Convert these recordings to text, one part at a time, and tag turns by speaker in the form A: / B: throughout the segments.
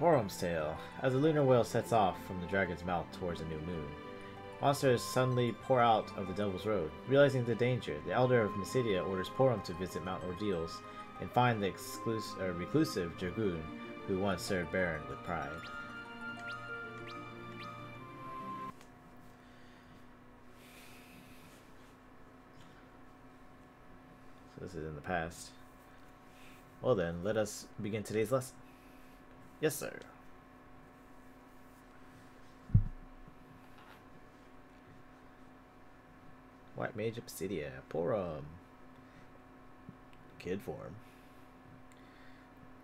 A: Porom's Tale. As the lunar whale sets off from the dragon's mouth towards a new moon, monsters suddenly pour out of the Devil's Road. Realizing the danger, the Elder of Mysidia orders Porum to visit Mount Ordeals and find the reclusive Dragoon who once served Baron with pride. So this is in the past. Well then, let us begin today's lesson. Yes, sir. White Mage Obsidia, Porom. Kid form.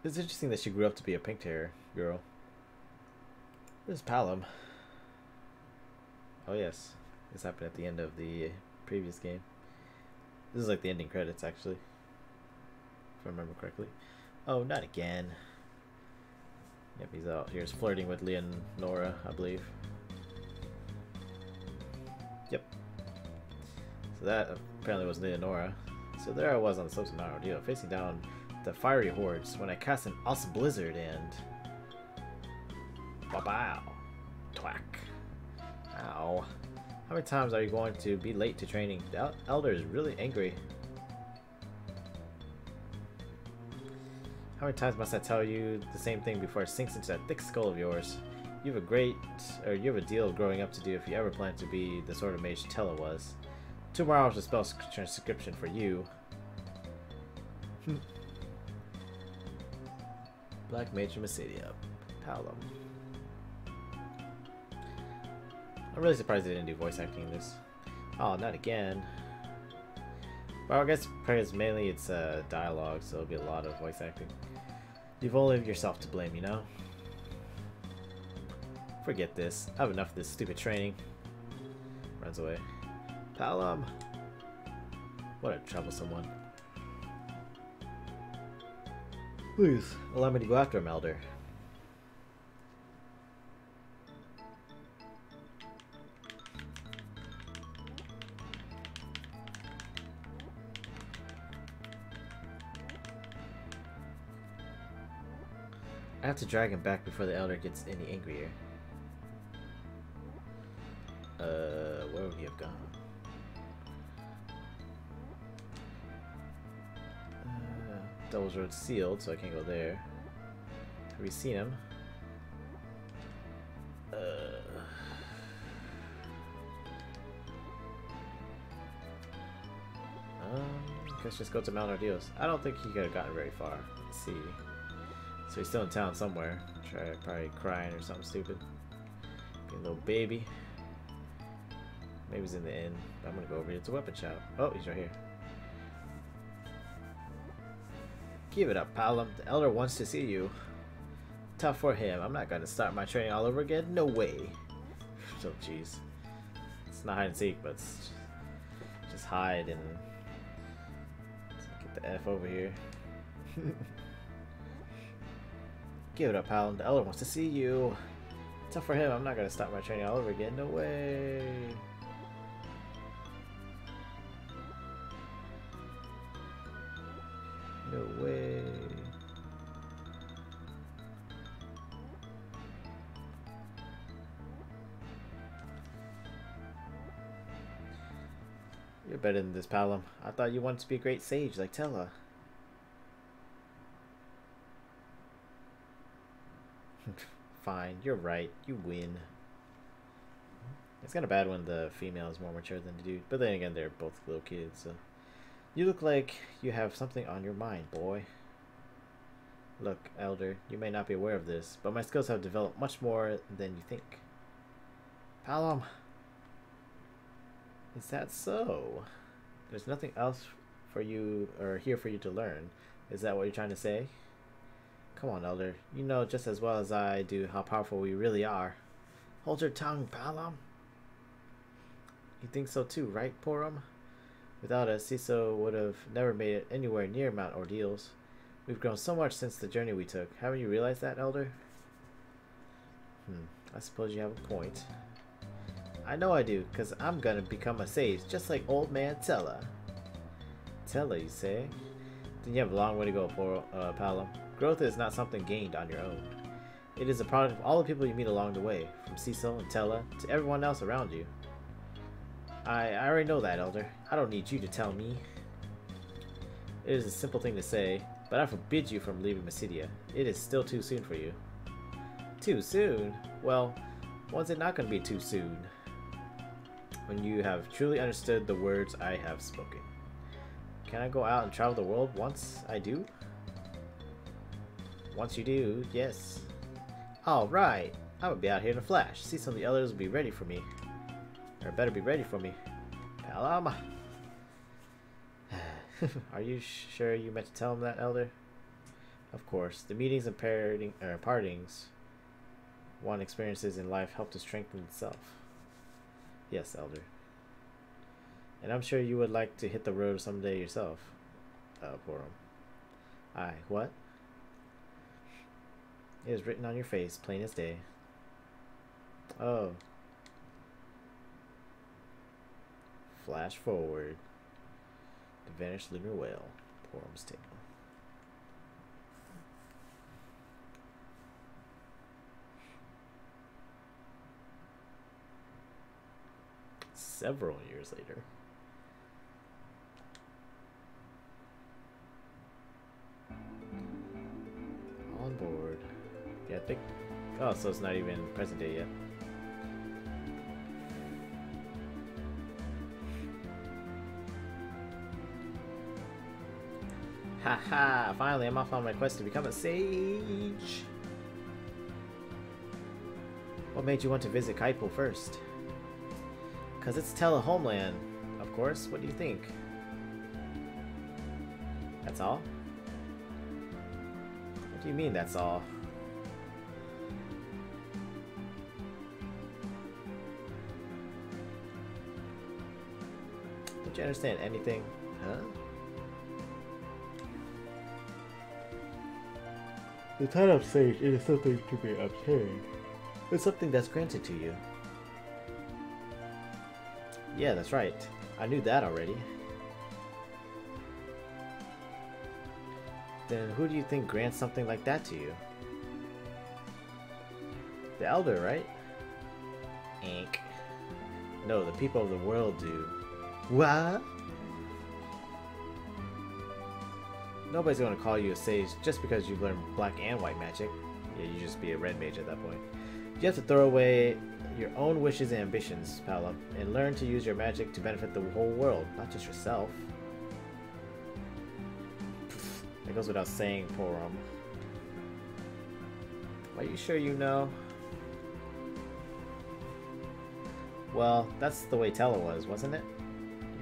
A: It's interesting that she grew up to be a pink hair girl. This is Palom. Oh yes, this happened at the end of the previous game. This is like the ending credits actually, if I remember correctly. Oh, not again. Yep, he's out here flirting with Leonora, I believe. Yep. So that apparently was Leonora. So there I was on the slopes of Mount Ordeal, facing down the fiery hordes when I cast an awesome blizzard and... Wow. Twack. Ow. How many times are you going to be late to training? The Elder is really angry. How many times must I tell you the same thing before it sinks into that thick skull of yours? You have a great, or you have a deal of growing up to do if you ever plan to be the sort of mage Tellah was. Two more spell transcription for you. Black Mage Mysidia. Palom. I'm really surprised they didn't do voice acting in this. Oh, not again. Well, I guess because mainly it's uh, dialogue, so it'll be a lot of voice acting. You've only yourself to blame, you know? Forget this. I have enough of this stupid training. Runs away. Palom! What a troublesome one. Please, allow me to go after him, Elder. I have to drag him back before the Elder gets any angrier. Uh, where would he have gone? Uh, Devil's Road sealed, so I can't go there. Have we seen him? Uh, Um, let's just go to Mount Ordeals. I don't think he could have gotten very far. Let's see. So he's still in town somewhere. Try probably crying or something stupid. Being a little baby. Maybe he's in the inn. I'm gonna go over here. It's a weapon shop. Oh, he's right here. Give it up, Palom. Um, the Elder wants to see you. Tough for him. I'm not gonna start my training all over again. No way. So, oh, jeez. It's not hide and seek, but it's just hide and get the F over here. Give it up, pal. The Elder wants to see you. Tough for him. I'm not gonna stop my training all over again. No way. No way. You're better than this, Palom. I thought you wanted to be a great sage like Tellah. Fine, you're right. You win. It's kind of bad when the female is more mature than the dude. But then again, they're both little kids, so... You look like you have something on your mind, boy. Look, Elder, you may not be aware of this, but my skills have developed much more than you think. Palom! Is that so? There's nothing else for you, or here for you to learn. Is that what you're trying to say? Come on, Elder. You know just as well as I do how powerful we really are. Hold your tongue, Palom. You think so too, right, Porom? Without us, Ciso would have never made it anywhere near Mount Ordeals. We've grown so much since the journey we took. Haven't you realized that, Elder? Hmm, I suppose you have a point. I know I do, because I'm going to become a sage, just like old man Tellah. Tellah, you say? Then you have a long way to go, Por uh, Palom. Growth is not something gained on your own. It is a product of all the people you meet along the way, from Cecil and Tellah to everyone else around you. I, I already know that, Elder. I don't need you to tell me. It is a simple thing to say, but I forbid you from leaving Mysidia. It is still too soon for you. Too soon? Well, when's it not going to be too soon? When you have truly understood the words I have spoken. Can I go out and travel the world once I do? Once you do, yes. Alright, I will be out here in a flash. See some of the others will be ready for me. Or better be ready for me. Palama. Are you sure you meant to tell him that, Elder? Of course. The meetings and parting, er, partings one experiences in life help to strengthen itself. Yes, Elder. And I'm sure you would like to hit the road someday yourself. Uh, him. Aye, what? It is written on your face, plain as day. Oh. Flash forward. The vanished lunar whale. Porom's tale. Several years later. On board. Yeah, I think. Oh, so it's not even present day yet. Haha, finally I'm off on my quest to become a sage. What made you want to visit Kaipo first? Because it's Tellah homeland, of course. What do you think? That's all? What do you mean that's all? Understand anything? Huh? The title of sage is something to be obtained. It's something that's granted to you. Yeah, that's right. I knew that already. Then who do you think grants something like that to you? The Elder, right? Ink. No, the people of the world do. What? Nobody's gonna call you a sage just because you've learned black and white magic. Yeah, you just be a red mage at that point. You have to throw away your own wishes and ambitions, Pala, and learn to use your magic to benefit the whole world, not just yourself. That goes without saying, Porom. Are you sure you know? Well, that's the way Tellah was, wasn't it?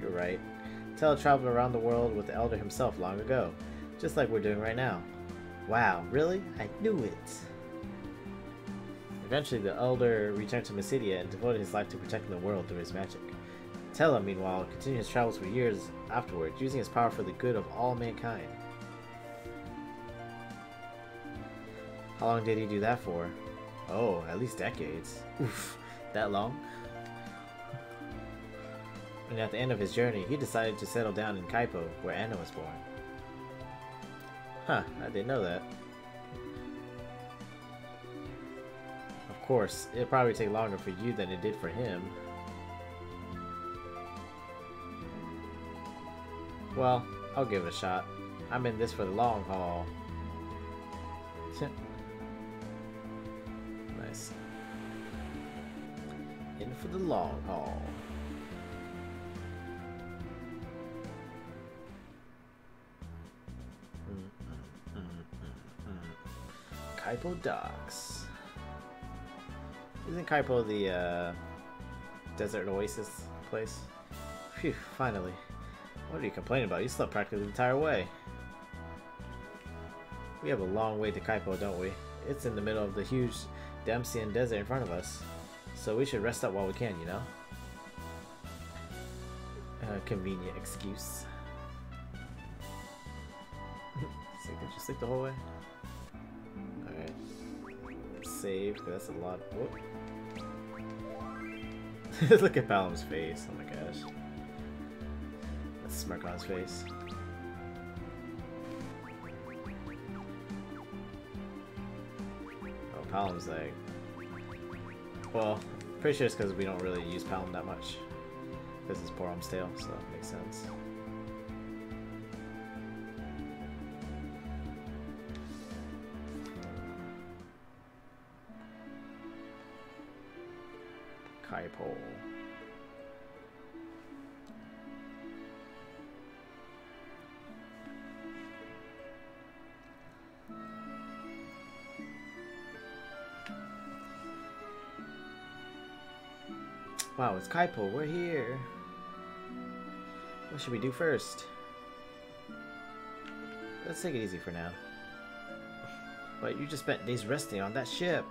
A: You're right. Tellah traveled around the world with the Elder himself long ago. Just like we're doing right now. Wow, really? I knew it. Eventually, the Elder returned to Mysidia and devoted his life to protecting the world through his magic. Tellah, meanwhile, continued his travels for years afterward, using his power for the good of all mankind. How long did he do that for? Oh, at least decades. Oof, that long? And at the end of his journey, he decided to settle down in Kaipo, where Anna was born. Huh, I didn't know that. Of course, it'll probably take longer for you than it did for him. Well, I'll give it a shot. I'm in this for the long haul. nice. In for the long haul. Kaipo Docks. Isn't Kaipo the uh, desert oasis place? Phew, finally. What are you complaining about? You slept practically the entire way. We have a long way to Kaipo, don't we? It's in the middle of the huge Damcyan desert in front of us. So we should rest up while we can, you know? Uh, convenient excuse. did you sleep the whole way? Save, because that's a lot. Look at Palom's face. Oh my gosh. That smirk on his face. Oh, Palam's like... Well, pretty sure it's because we don't really use Palom that much. Because it's Porom's tale, so that makes sense. Kaipo. Wow, it's Kaipo. We're here. What should we do first? Let's take it easy for now. But you just spent days resting on that ship.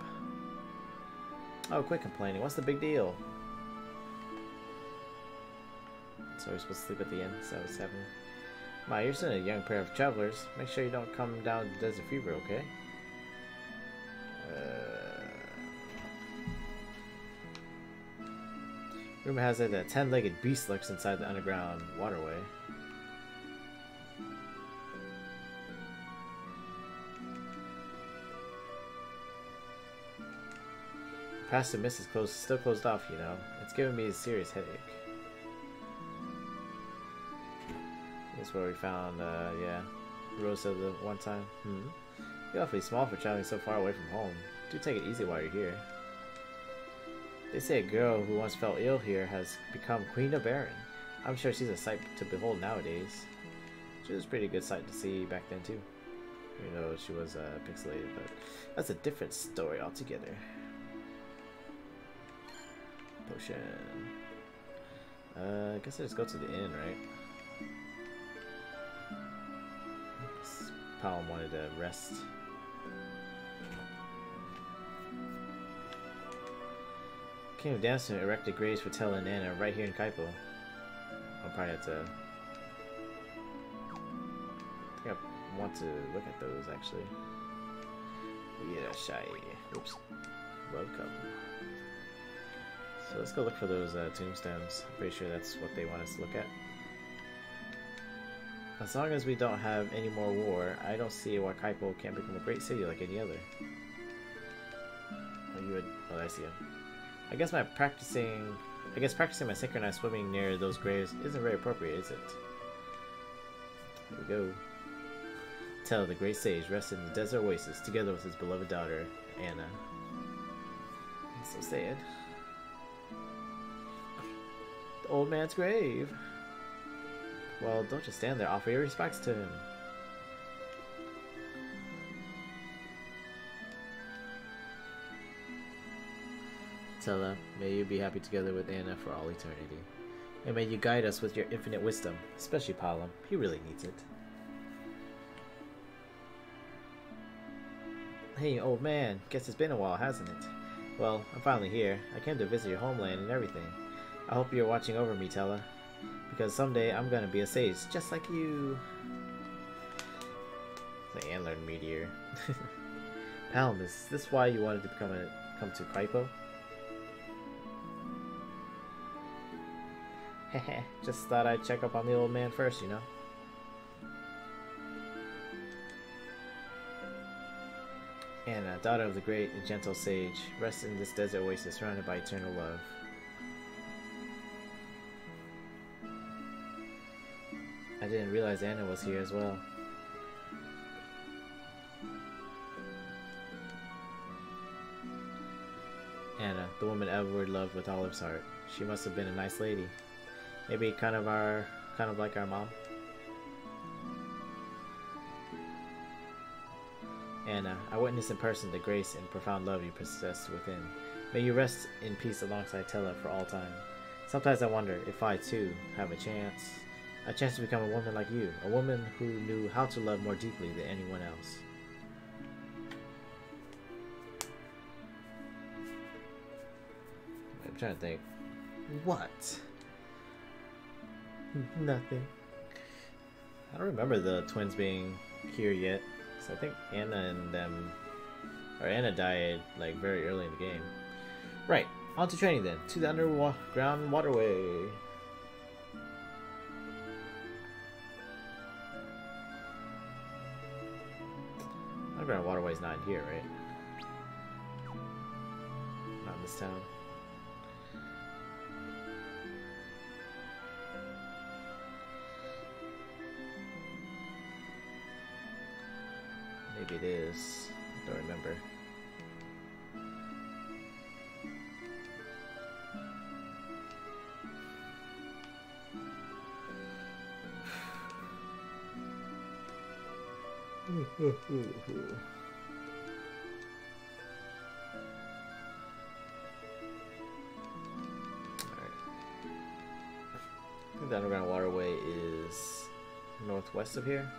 A: Oh, quit complaining. What's the big deal? So we're supposed to sleep at the inn, 7-7. My, you're still a young pair of travelers. Make sure you don't come down to Desert Fever, okay? Uh... Rumor has it that a ten-legged beast lurks inside the underground waterway. Past the Mist is closed, still closed off, you know. It's giving me a serious headache. That's where we found, uh, yeah, Rosa the one time. Hmm. You're awfully small for traveling so far away from home. Do take it easy while you're here. They say a girl who once fell ill here has become Queen of Baron. I'm sure she's a sight to behold nowadays. She was a pretty good sight to see back then too. You know, she was uh, pixelated, but that's a different story altogether. Potion. Uh, I guess I just go to the inn, right? Palom wanted to rest. King of Damcyan erected graves for Tellah and Anna right here in Kaipo. I'll probably have to... I think I want to look at those, actually. Yeah, shy. Oops. Welcome. So let's go look for those uh, tombstones. I'm pretty sure that's what they want us to look at. As long as we don't have any more war, I don't see why Kaipo can't become a great city like any other. Oh, you would... Oh, I see him. I guess my practicing... I guess practicing my synchronized swimming near those graves isn't very appropriate, is it? Here we go. Tellah the great sage rested in the desert oasis together with his beloved daughter, Anna. so sad. The old man's grave. Well, don't just stand there. Offer your respects to him. Tellah, may you be happy together with Anna for all eternity. And may you guide us with your infinite wisdom, especially Palom. He really needs it. Hey, old man. Guess it's been a while, hasn't it? Well, I'm finally here. I came to visit your homeland and everything. I hope you're watching over me, Tellah. Because someday I'm gonna be a sage, just like you. The antler meteor. Palom, is this why you wanted to become a come to Kaipo? Heh just thought I'd check up on the old man first, you know? Anna, uh, daughter of the great and gentle sage, rests in this desert oasis surrounded by eternal love. Didn't realize Anna was here as well. Anna, the woman Edward loved with all his heart. She must have been a nice lady. Maybe kind of our, kind of like our mom. Anna, I witnessed in person the grace and profound love you possess within. May you rest in peace alongside Tellah for all time. Sometimes I wonder if I too have a chance, a chance to become a woman like you, a woman who knew how to love more deeply than anyone else. I'm trying to think. What? Nothing. I don't remember the twins being here yet. So I think Anna and them, or Anna died like very early in the game. Right, on to training then. To the underground waterway. Underground waterway's not here, right? Not in this town. Maybe it is. I don't remember. Think the underground waterway is northwest of here.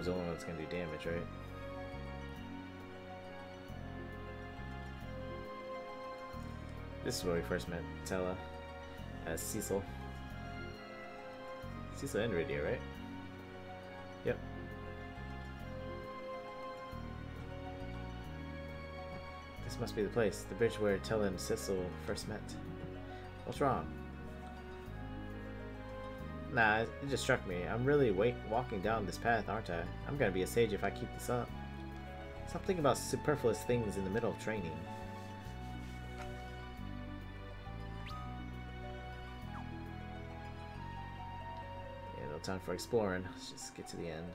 A: Palom's the only one that's gonna do damage, right? This is where we first met Tellah as Cecil. Cecil and Rydia, right? Yep. This must be the place, the bridge where Tellah and Cecil first met. What's wrong? Nah, it just struck me. I'm really wake walking down this path, aren't I? I'm gonna be a sage if I keep this up. Something about superfluous things in the middle of training. Yeah, no time for exploring. Let's just get to the end.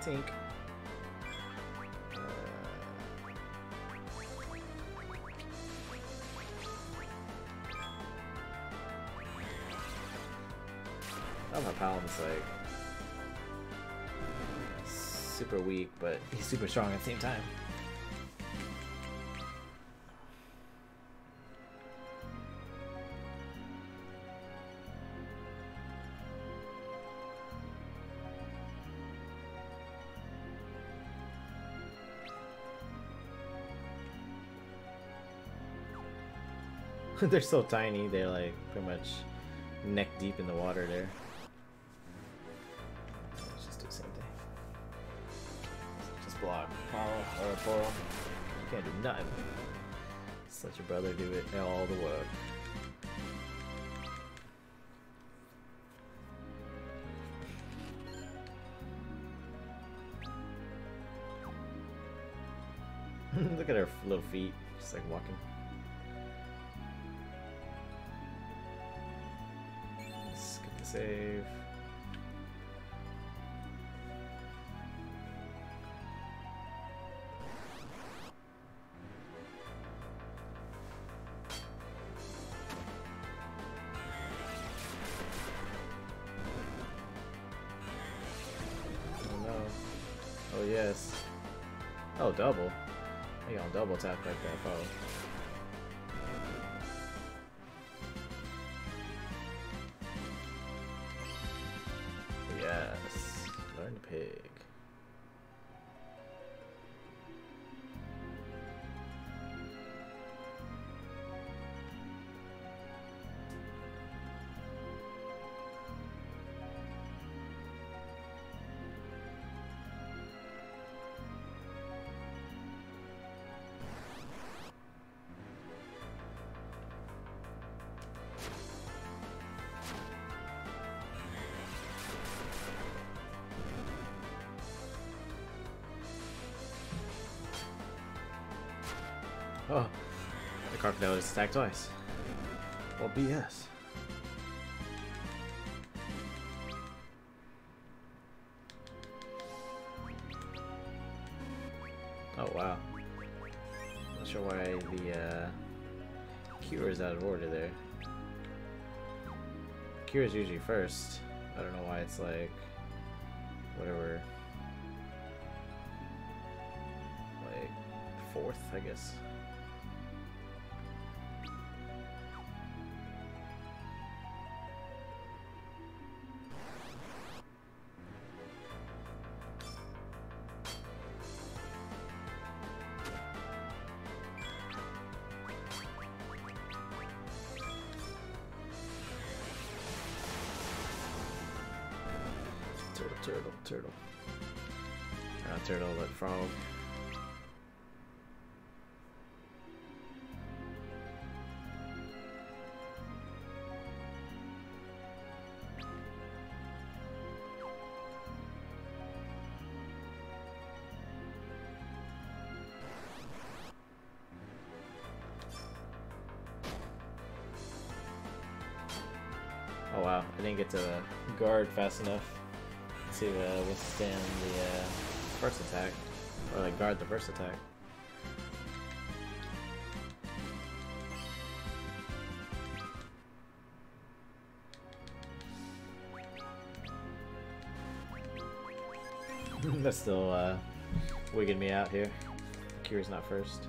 A: Tink. But he's super strong at the same time. They're so tiny, they're like pretty much neck deep in the water there. You can't do nothing. Let your brother do it all the work. Look at her little feet, just like walking. Get the save. Oh, the crocodile is attacked twice. Well, BS. Oh wow. Not sure why the uh, cure is out of order there. Cure is usually first. I don't know why it's like whatever. Like fourth, I guess. Turtle, turtle. Not turtle, but frog. Oh wow, I didn't get to guard fast enough to uh, withstand the uh, first attack, or like guard the first attack. That's still uh, wigging me out here. Cure's not first.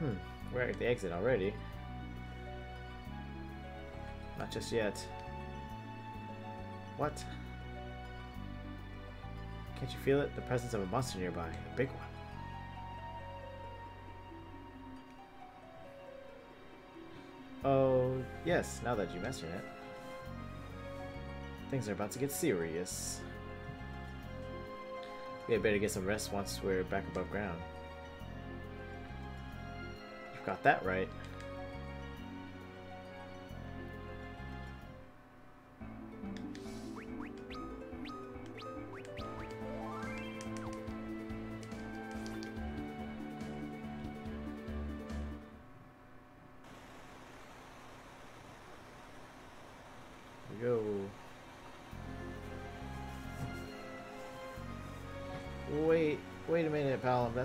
A: Hmm, we're at the exit already. Just yet. What? Can't you feel it? The presence of a monster nearby. A big one. Oh, yes, now that you mention it. Things are about to get serious. We had better get some rest once we're back above ground. You've got that right.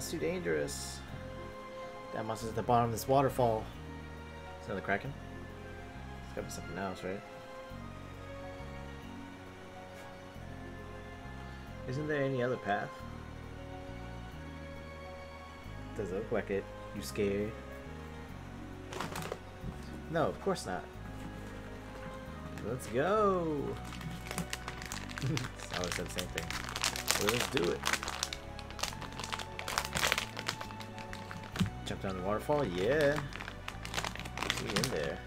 A: That's too dangerous. That monster's at the bottom of this waterfall. Is that the Kraken? It's gotta be something else, right? Isn't there any other path? Does it look like it? You scared? No, of course not. Let's go! I always said the same thing. Well, let's do it. Jump down the waterfall? Yeah. We in there.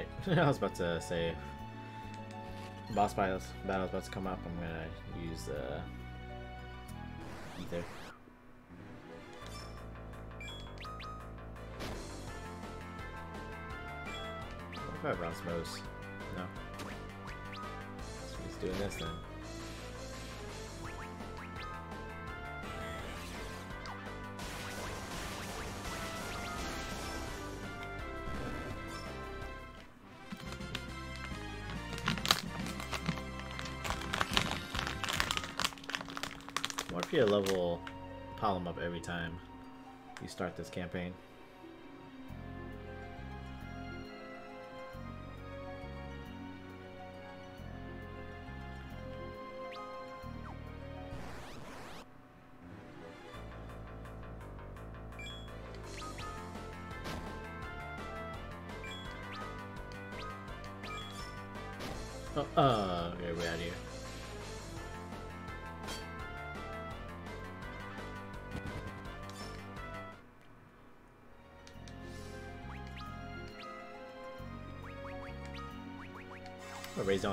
A: Alright. I was about to say boss battles battle's about to come up, I'm gonna use uh ether. What if I Osmos? No. So he's doing this then. You level Palom up every time you start this campaign?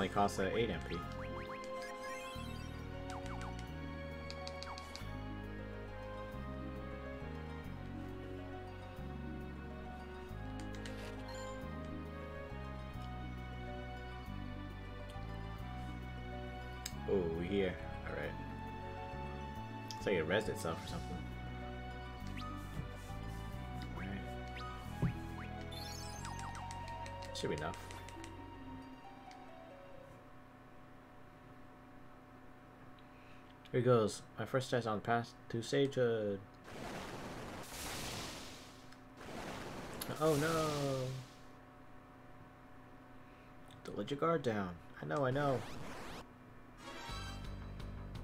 A: Only costs uh, 8 MP. Oh, we here. Alright. It's like it rezzed itself or something. Should be enough. Here he goes. My first test on path to Sagehood. Oh no! Don't let your guard down. I know, I know.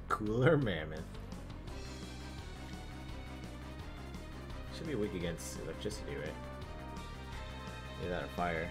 A: Cooler Mammoth. Should be weak against electricity, right? Either that or fire.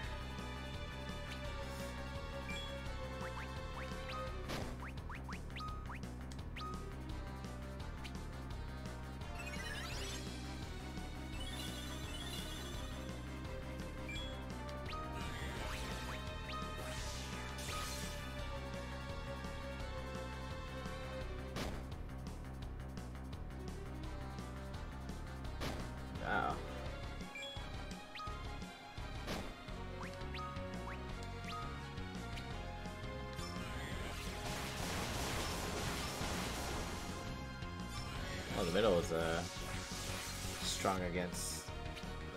A: Against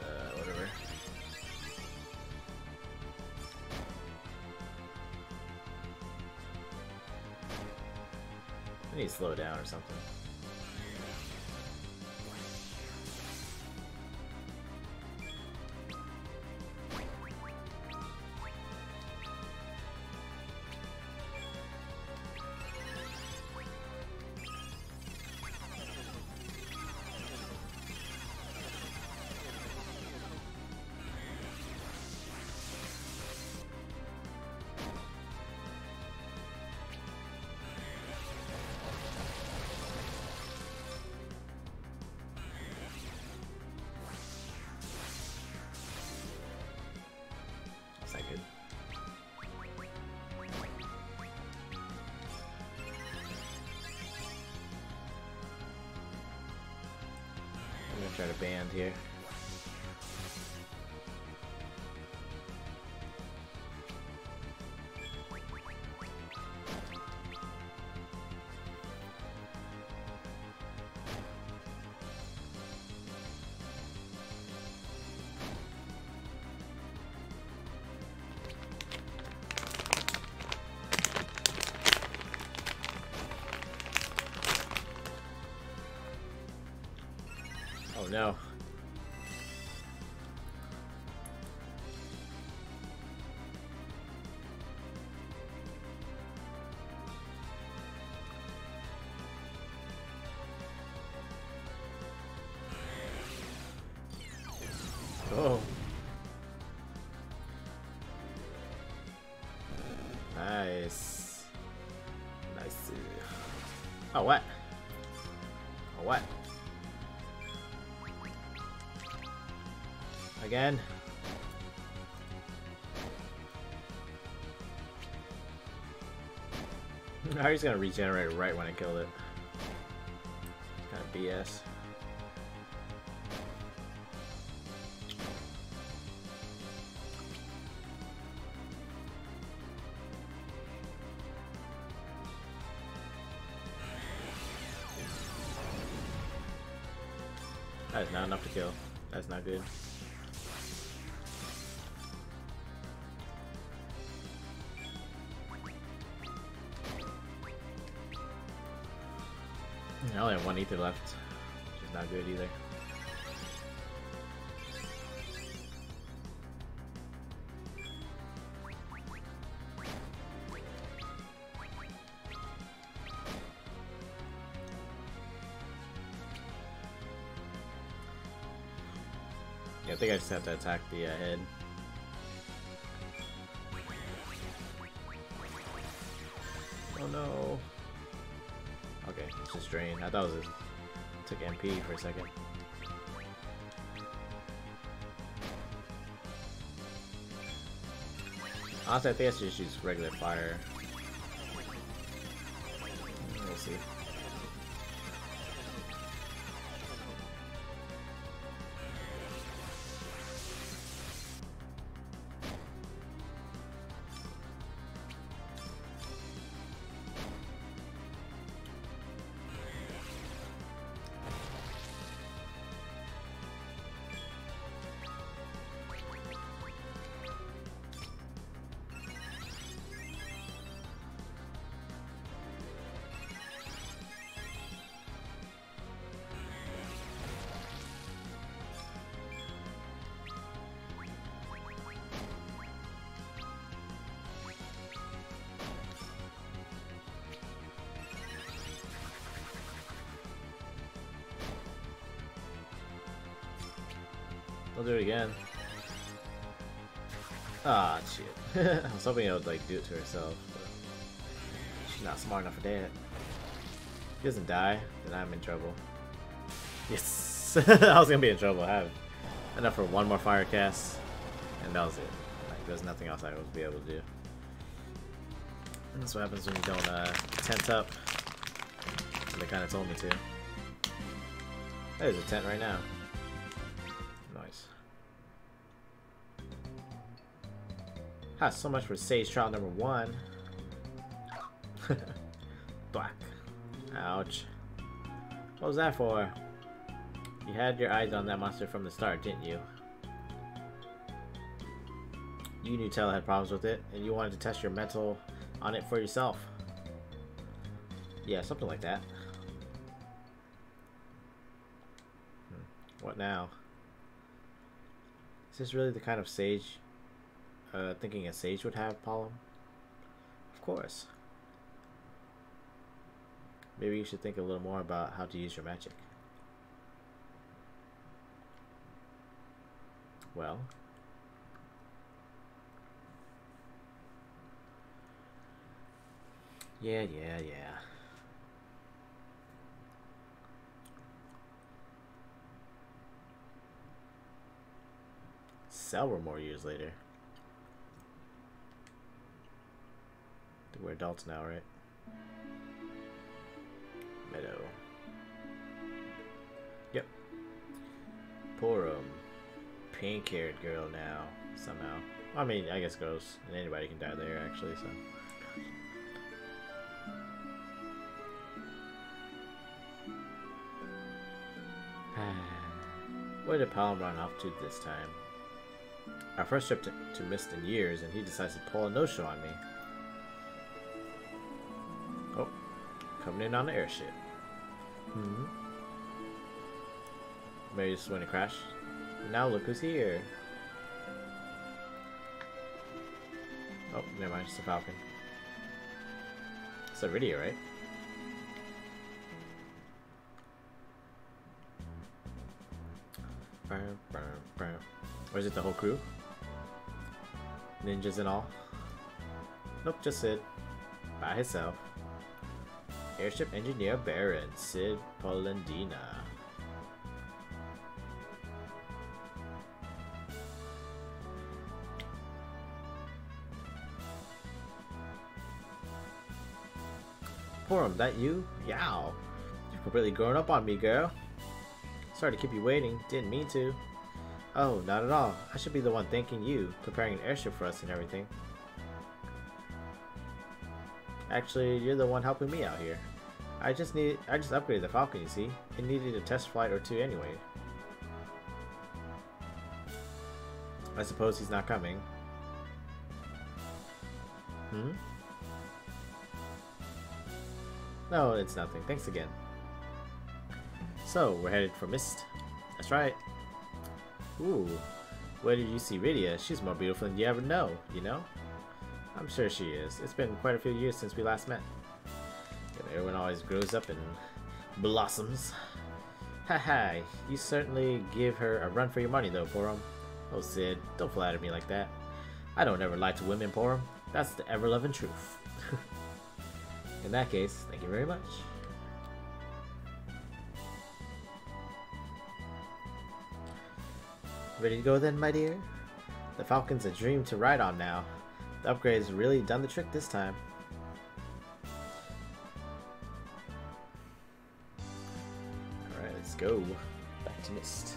A: uh, whatever. I need to slow down or something. Try to band here. Oh no. Oh. Nice. Nice. Oh, what? Oh, what? Again? Now he's gonna regenerate right when I killed it. Kind of BS. That is not enough to kill. That's not good. One ether left, which is not good either. Yeah, I think I just have to attack the uh, head. Drain. I thought it was a, took MP for a second. Honestly, I think I should just use regular fire. We'll see. Again. Ah, shit. I was hoping I would like do it to herself, but she's not smart enough for that. If he doesn't die, then I'm in trouble. Yes! I was gonna be in trouble. I have enough for one more fire cast, and that was it. Like, there's nothing else I would be able to do. And that's what happens when you don't uh, tent up. They kind of told me to. There's a tent right now. Ha, so much for Sage Trial number one. Black. Ouch. What was that for? You had your eyes on that monster from the start, didn't you? You knew Tellah had problems with it, and you wanted to test your mental on it for yourself. Yeah, something like that. Hmm. What now? Is this really the kind of sage uh, thinking a sage would have, Palom? Of course. Maybe you should think a little more about how to use your magic. Well. Yeah, yeah, yeah. Several more years later. We're adults now, right? Meadow. Yep. Porom. Pink haired girl now, somehow. I mean, I guess girls and anybody can die there, actually, so. Where did Palom run off to this time? Our first trip to, to Mist in years, and he decides to pull a no-show on me. Coming in on the airship. Hmm. Maybe just when it crashed. Now look who's here. Oh, never mind, it's a falcon. It's a video, right? Or is it the whole crew? Ninjas and all? Nope, just Cid. By himself. Airship Engineer Baron, Cid Polendina. Porom, that you? Yow. You've completely grown up on me, girl. Sorry to keep you waiting. Didn't mean to. Oh, not at all. I should be the one thanking you, preparing an airship for us and everything. Actually, you're the one helping me out here. I just need I just upgraded the Falcon, you see. It needed a test flight or two anyway. I suppose he's not coming. Hmm? No, it's nothing. Thanks again. So, we're headed for Mist. That's right. Ooh, where did you see Rydia? She's more beautiful than you ever know, you know? I'm sure she is. It's been quite a few years since we last met. Everyone always grows up and blossoms. Haha, you certainly give her a run for your money though, Porom. Oh Cid, don't flatter me like that. I don't ever lie to women, Porom. That's the ever-loving truth. In that case, thank you very much. Ready to go then, my dear? The Falcon's a dream to ride on now. The upgrade's really done the trick this time. Go. Back to Mist.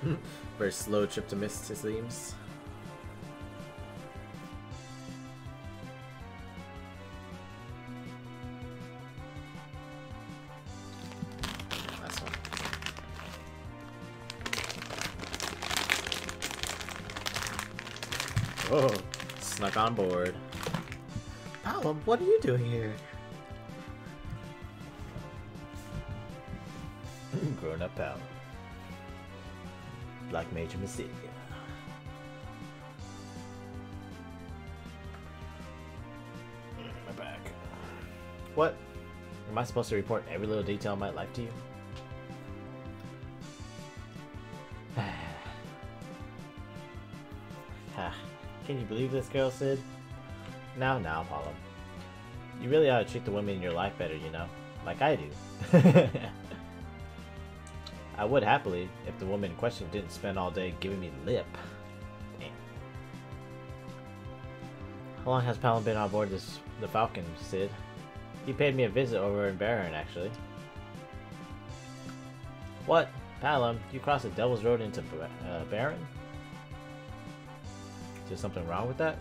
A: Hmm. Very slow trip to Mist, it seems. On board. Palom, what are you doing here? Mm, grown up Palom. Black Major Mystique. Mm, my back. What? Am I supposed to report every little detail of my life to you? Can you believe this girl, Cid? Now, now, Apollo. You really ought to treat the women in your life better, you know? Like I do. I would happily if the woman in question didn't spend all day giving me lip. Dang. How long has Palom been on board this the Falcon, Cid? He paid me a visit over in Baron, actually. What? Palom, you crossed the Devil's Road into uh, Baron? Is something wrong with that?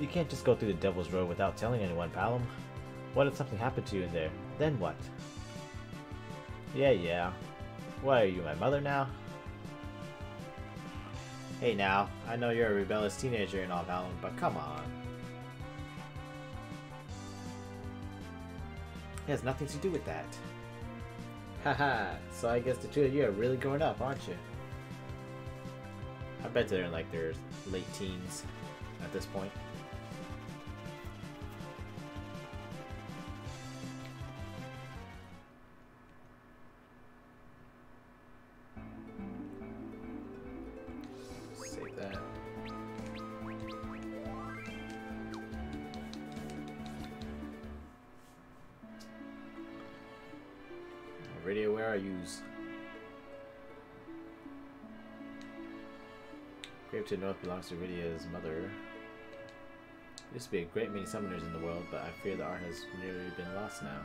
A: You can't just go through the Devil's Road without telling anyone, Palom. What if something happened to you in there? Then what? Yeah, yeah. Why are you my mother now? Hey now, I know you're a rebellious teenager and all, Palom, but come on. It has nothing to do with that. Haha, so I guess the two of you are really growing up, aren't you? I bet they're in like their late teens at this point. Save that. Radio, where are yous? To the north belongs to Rydia's mother. There Used to be a great many summoners in the world, but I fear the art has nearly been lost now.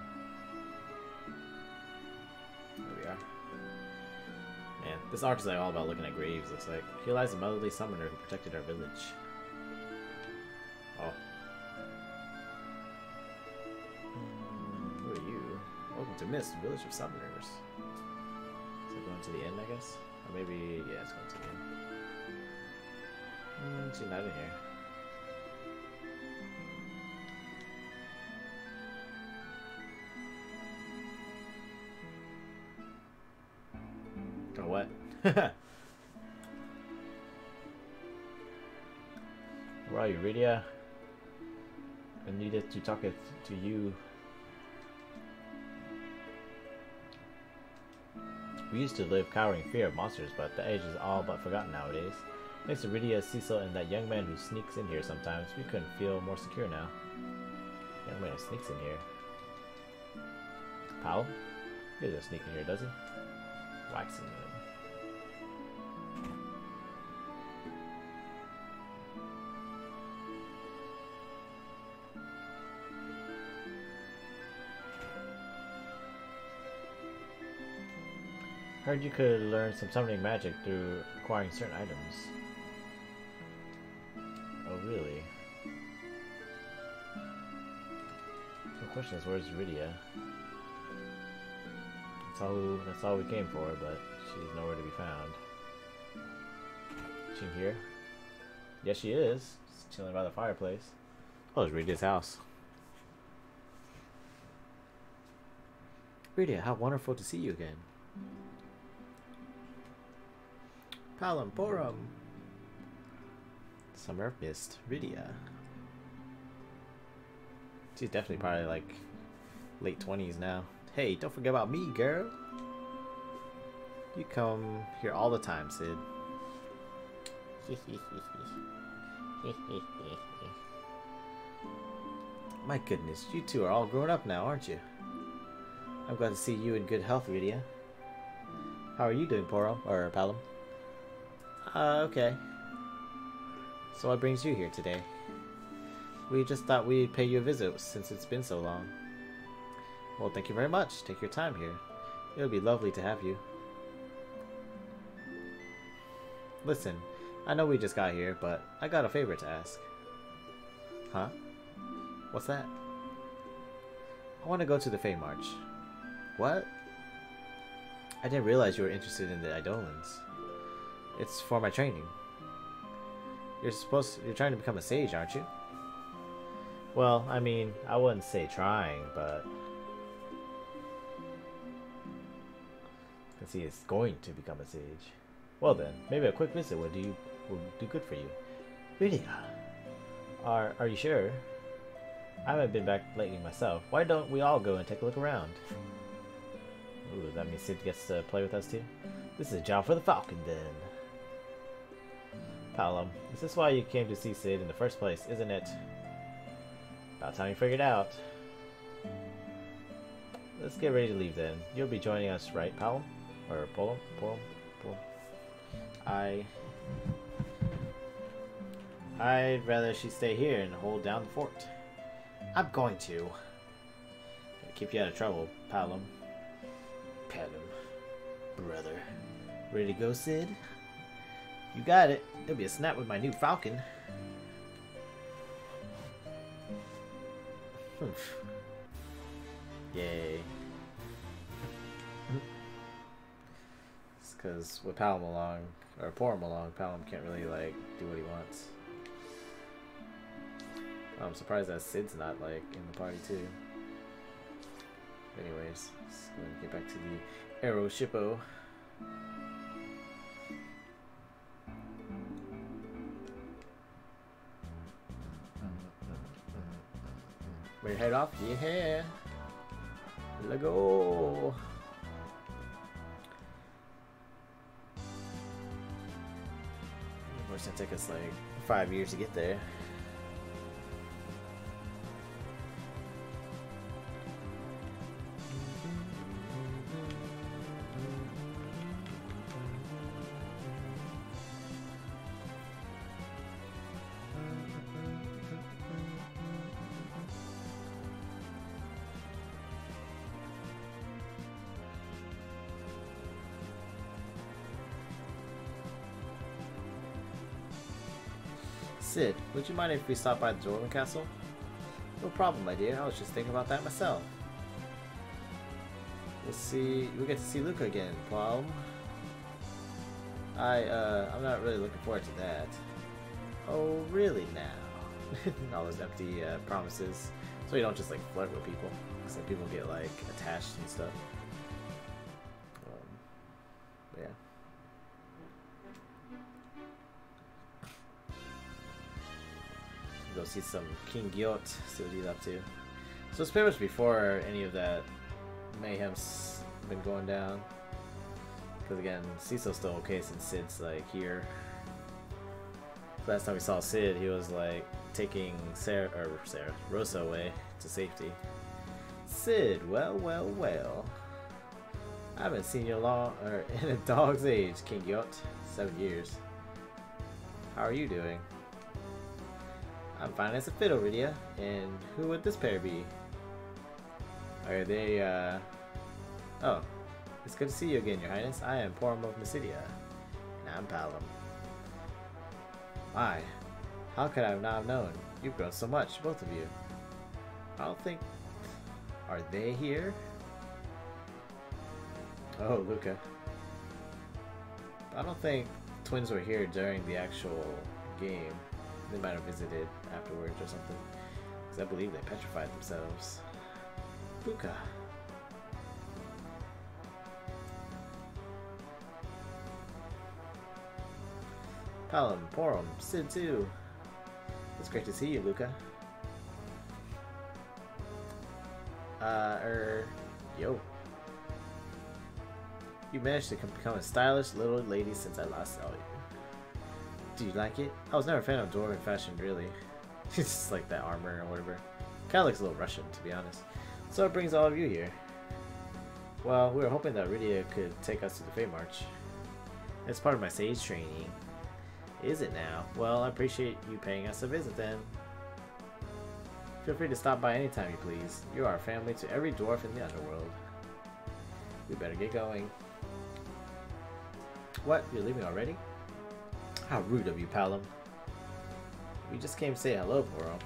A: There we are. Man, this arc is like all about looking at graves, looks like. Here lies a motherly summoner who protected our village. Oh. Who are you? Welcome to Mist, Village of Summoners. Is it going to the end, I guess? Or maybe, yeah, it's going to the end. Hmm, see nothing here. Or what? Where are you, Rydia? I needed to talk it to you. We used to live cowering fear of monsters, but the age is all but forgotten nowadays. Thanks to Rydia, Cecil, and that young man who sneaks in here sometimes, we couldn't feel more secure now. Young man who sneaks in here. Powell? He doesn't sneak in here, does he? Waxing him. Heard you could learn some summoning magic through acquiring certain items. Question is, where's Rydia? That's all. That's all we came for, but she's nowhere to be found. She here? Yes, she is. Just chilling by the fireplace. Oh, it's Rydia's house. Rydia, how wonderful to see you again. Palom Porom. Summer of Mist, Rydia. She's definitely probably like late 20s now. Hey, don't forget about me, girl. You come here all the time, Cid. My goodness, you two are all grown up now, aren't you? I'm glad to see you in good health, Rydia. How are you doing, Poro? Or Palom? Uh, okay. So what brings you here today? We just thought we'd pay you a visit since it's been so long. Well, thank you very much. Take your time here. It would be lovely to have you. Listen, I know we just got here, but I got a favor to ask. Huh? What's that? I want to go to the Feymarch. What? I didn't realize you were interested in the Eidolons. It's for my training. You're supposed to, you're trying to become a sage, aren't you? Well, I mean, I wouldn't say trying, but Because he is going to become a sage. Well then, maybe a quick visit would do would do good for you. Really? Are are you sure? I haven't been back lately myself. Why don't we all go and take a look around? Ooh, that means Cid gets to play with us too? This is a job for the Falcon then. Palom, is this why you came to see Cid in the first place, isn't it? About time you figured out. Let's get ready to leave then. You'll be joining us, right, Palom? Or Polum? Polum? Polum? I... I'd rather she stay here and hold down the fort. I'm going to. Gotta keep you out of trouble, Palom. Palom. Brother. Ready to go, Cid? You got it. It'll be a snap with my new falcon. Yay. because with Palom along, or Porom along, Palom can't really like do what he wants. I'm surprised that Cid's not like in the party too. Anyways, let's get back to the Arrow Shippo. To head off? Yeah! Let's go! It's gonna take us like five years to get there. Would you mind if we stop by the Dwarven Castle? No problem, my dear. I was just thinking about that myself. We'll see. We get to see Luca again, Palom. I, uh, I'm not really looking forward to that. Oh, really now? All those empty uh, promises. So you don't just like flirt with people. Because then people get like attached and stuff. See some King Giott, see what he's up to. So it's pretty much before any of that mayhem's been going down. Because again, Cecil's still okay since Cid's like here. Last time we saw Cid, he was like taking Sarah or Sarah Rosa away to safety. Cid, well, well, well. I haven't seen you long or in a dog's age, King Giott. Seven years. How are you doing? I'm fine as a fiddle, Rydia. And who would this pair be? Are they, uh... Oh. It's good to see you again, Your Highness. I am Porom of Mysidia. And I'm Palom. My. How could I have not known? You've grown so much, both of you. I don't think... Are they here? Oh, Luca. I don't think twins were here during the actual game. They might have visited afterwards or something. Because I believe they petrified themselves. Buka. Palom, Porom, Cid too. It's great to see you, Luca. Uh, er, yo. You managed to become a stylish little lady since I last saw you. Do you like it? I was never a fan of dwarven fashion, really. It's just like that armor or whatever. Kind of looks a little Russian, to be honest. So it brings all of you here. Well, we were hoping that Rydia could take us to the Fate March. It's part of my sage training. Is it now? Well, I appreciate you paying us a visit then. Feel free to stop by anytime you please. You are family to every dwarf in the underworld. We better get going. What? You're leaving already? How rude of you, Palom. We just came to say hello, Poro.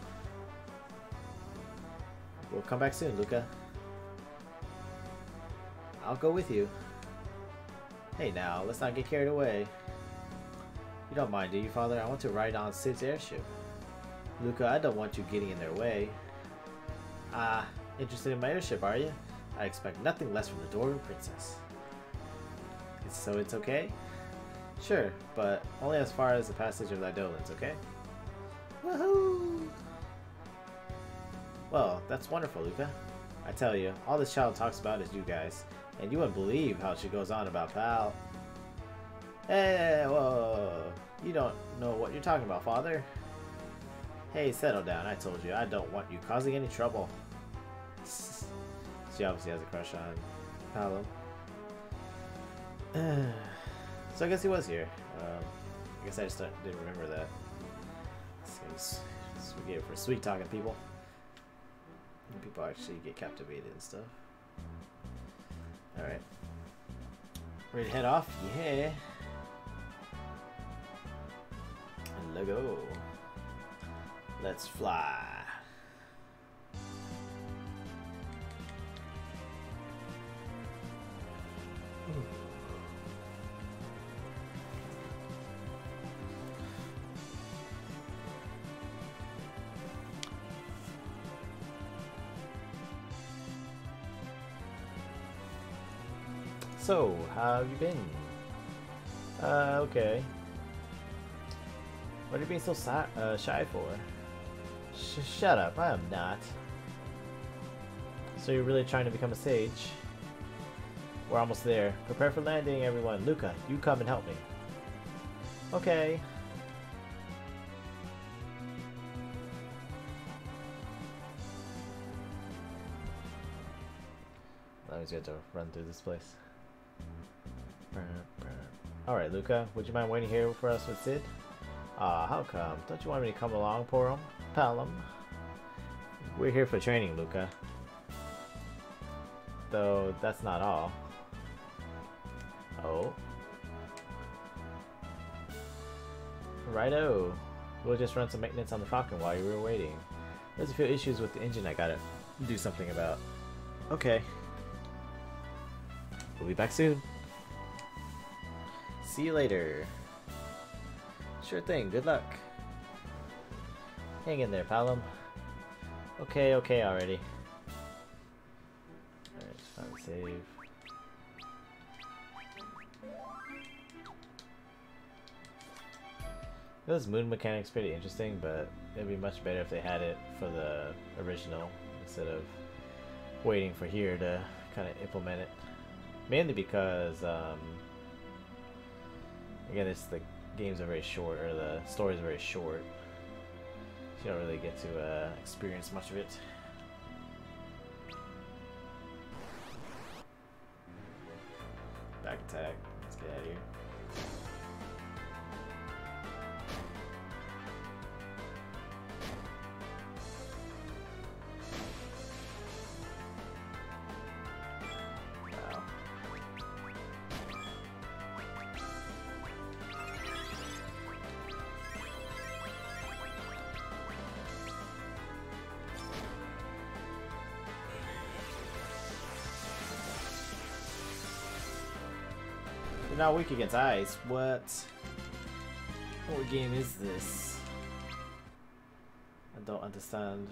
A: We'll come back soon, Luca. I'll go with you. Hey now, let's not get carried away. You don't mind, do you, Father? I want to ride on Cid's airship. Luca, I don't want you getting in their way. Ah, interested in my airship, are you? I expect nothing less from the Dwarven Princess. So it's okay? Sure, but only as far as the passage of the Eidolons, okay? Woohoo! Well, that's wonderful, Luca. I tell you, all this child talks about is you guys, and you wouldn't believe how she goes on about Pal. Eh, hey, whoa, you don't know what you're talking about, father. Hey, settle down, I told you, I don't want you causing any trouble. she obviously has a crush on Paolo. so I guess he was here. Um, I guess I just didn't remember that. Seems we get for sweet talking people. People actually get captivated and stuff. Alright. Ready to head off? Yeah. And let go. Let's fly. So, how have you been? Uh, okay. What are you being so uh, shy for? Sh shut up, I am not. So you're really trying to become a sage? We're almost there. Prepare for landing, everyone. Luca, you come and help me. Okay. Means we have to run through this place. Alright, Luca, would you mind waiting here for us with Cid? Ah, uh, how come? Don't you want me to come along, Porom? Palom? We're here for training, Luca. Though, that's not all. Oh. Righto. We'll just run some maintenance on the Falcon while you were waiting. There's a few issues with the engine I gotta do something about. Okay. We'll be back soon. See you later. Sure thing, good luck. Hang in there, Palom. Okay, okay already. Alright, find save. This moon mechanic's pretty interesting, but it'd be much better if they had it for the original instead of waiting for here to kind of implement it. Mainly because um, Again, it's the games are very short, or the stories are very short. So you don't really get to uh, experience much of it. Back attack. Let's get out of here. You're not weak against ice. What? What game is this? I don't understand.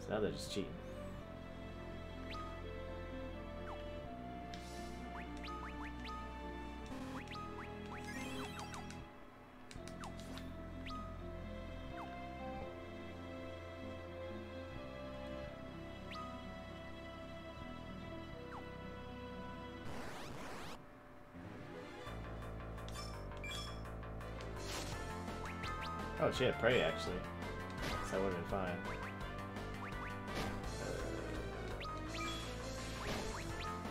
A: So now they're just cheating. She had prey actually. So that would have been fine. Uh,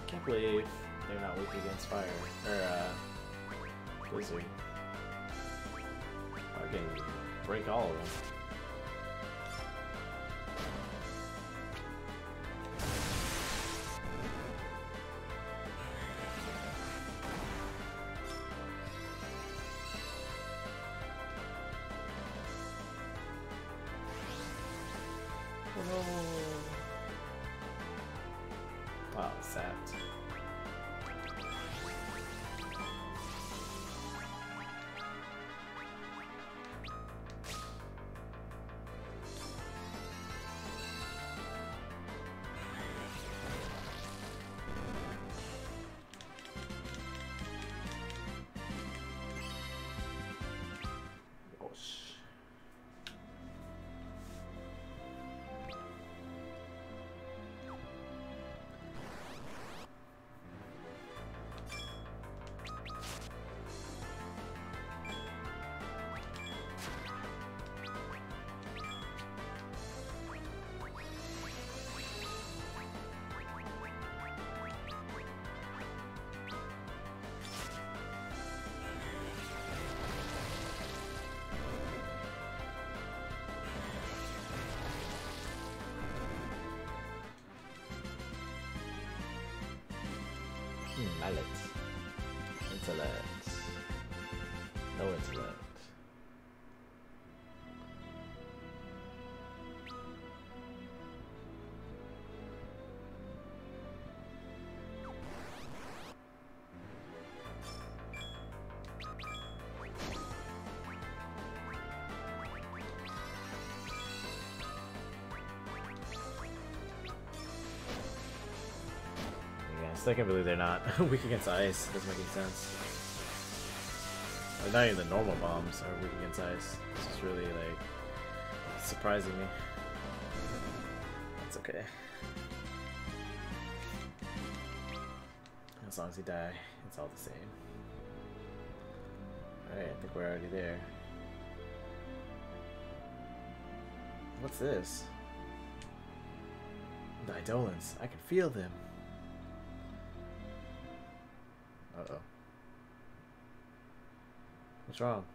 A: can't believe they're not weak against fire. Or, uh, blizzard. I can break all of them. Mallet. Intellect. No intellect. I can't believe they're not weak against ice. Doesn't make any sense. Like, not even the normal bombs are weak against ice. This is really like surprising me. That's okay. As long as he die, it's all the same. Alright, I think we're already there. What's this? The Eidolons. I can feel them. What's wrong?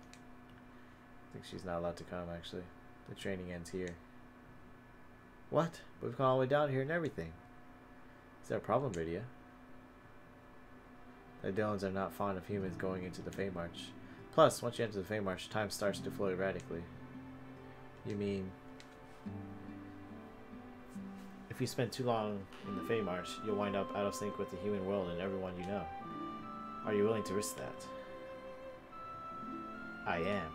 A: I think she's not allowed to come, actually. The training ends here. What? We've gone all the way down here and everything. Is there a problem, Rydia? The Eidolons are not fond of humans going into the Feymarch. Plus, once you enter the Feymarch, time starts to flow erratically. You mean... If you spend too long in the Feymarch, you'll wind up out of sync with the human world and everyone you know. Are you willing to risk that? I am.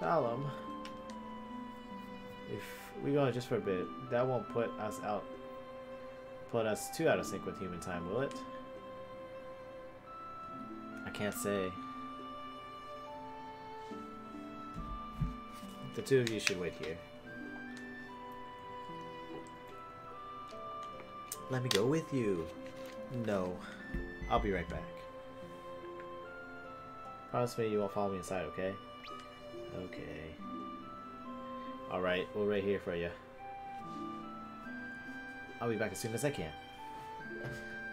A: Balam. If we go just for a bit, that won't put us out put us too out of sync with human time, will it? I can't say. The two of you should wait here. Let me go with you. No. I'll be right back. Promise me you won't follow me inside, okay? Okay. Alright, we're right here for you. I'll be back as soon as I can.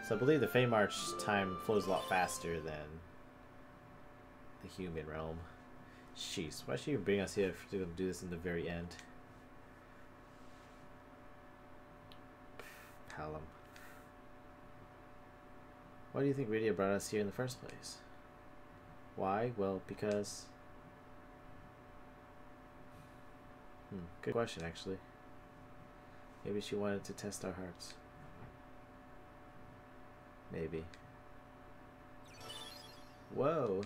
A: So I believe the Feymarch time flows a lot faster than the human realm. Jeez, why should you bring us here to do this in the very end? Palom. Why do you think Rydia brought us here in the first place? Why? Well, because... Hmm, good question, actually. Maybe she wanted to test our hearts. Maybe. Whoa!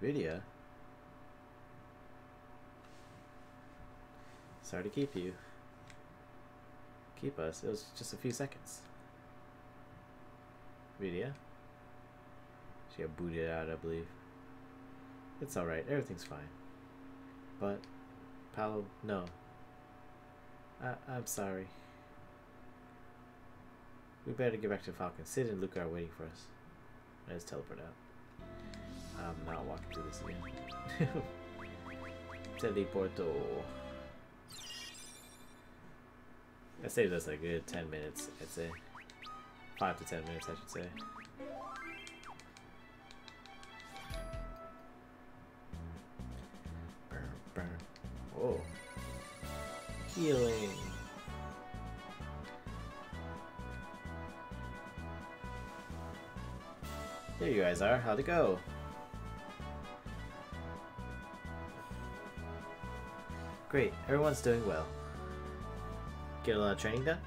A: Vidya? Sorry to keep you. Keep us. It was just a few seconds. Vidya? She got booted out, I believe. It's alright. Everything's fine. But, Paolo, no. I, I'm sorry. We better get back to Falcon. Cid and Luca are waiting for us. Just teleport out. Um, I'm not walking through this again. Teleporto. That saved us a good 10 minutes, I'd say. 5 to 10 minutes, I should say. Healing. There you guys are. How'd it go? Great. Everyone's doing well. Get a lot of training done?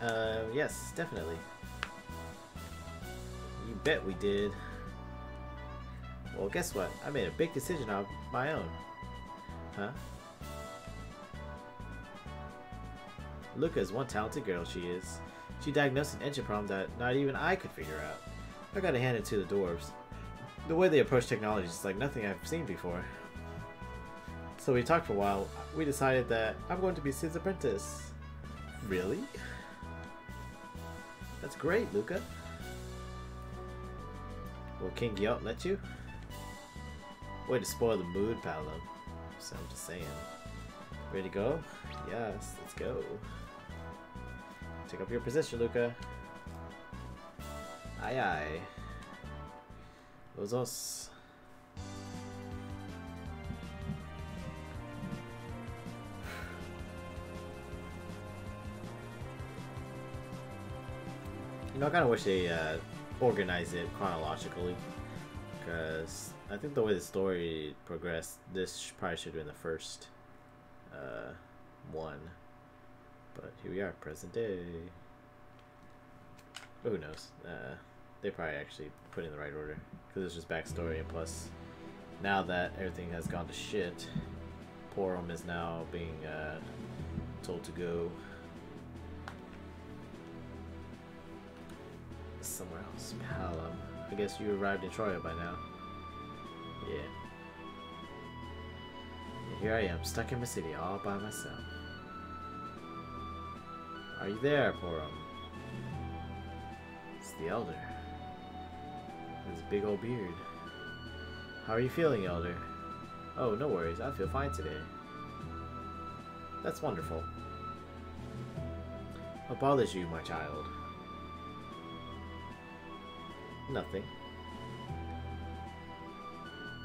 A: Uh, yes, definitely. You bet we did. Well, guess what? I made a big decision on my own. Huh? Luca's one talented girl she is. She diagnosed an engine problem that not even I could figure out. I gotta hand it to the dwarves. The way they approach technology is like nothing I've seen before. So we talked for a while. We decided that I'm going to be Cid's apprentice. Really? That's great, Luca. Will King Giott let you? Way to spoil the mood, Paolo. So I'm just saying. Ready to go? Yes, let's go. Take up your position, Luca. Aye aye. Los os. You know, I kind of wish they uh, organized it chronologically. Because I think the way the story progressed, this probably should have been the first uh, one. But here we are, present day. Who knows? Uh, they probably actually put in the right order. Because it's just backstory, and plus, now that everything has gone to shit, Porom is now being uh, told to go somewhere else. Palom. I guess you arrived in Troia by now. Yeah. Here I am, stuck in the city all by myself. Are you there, Porom? It's the Elder. His big old beard. How are you feeling, Elder? Oh, no worries. I feel fine today. That's wonderful. What bothers you, my child? Nothing.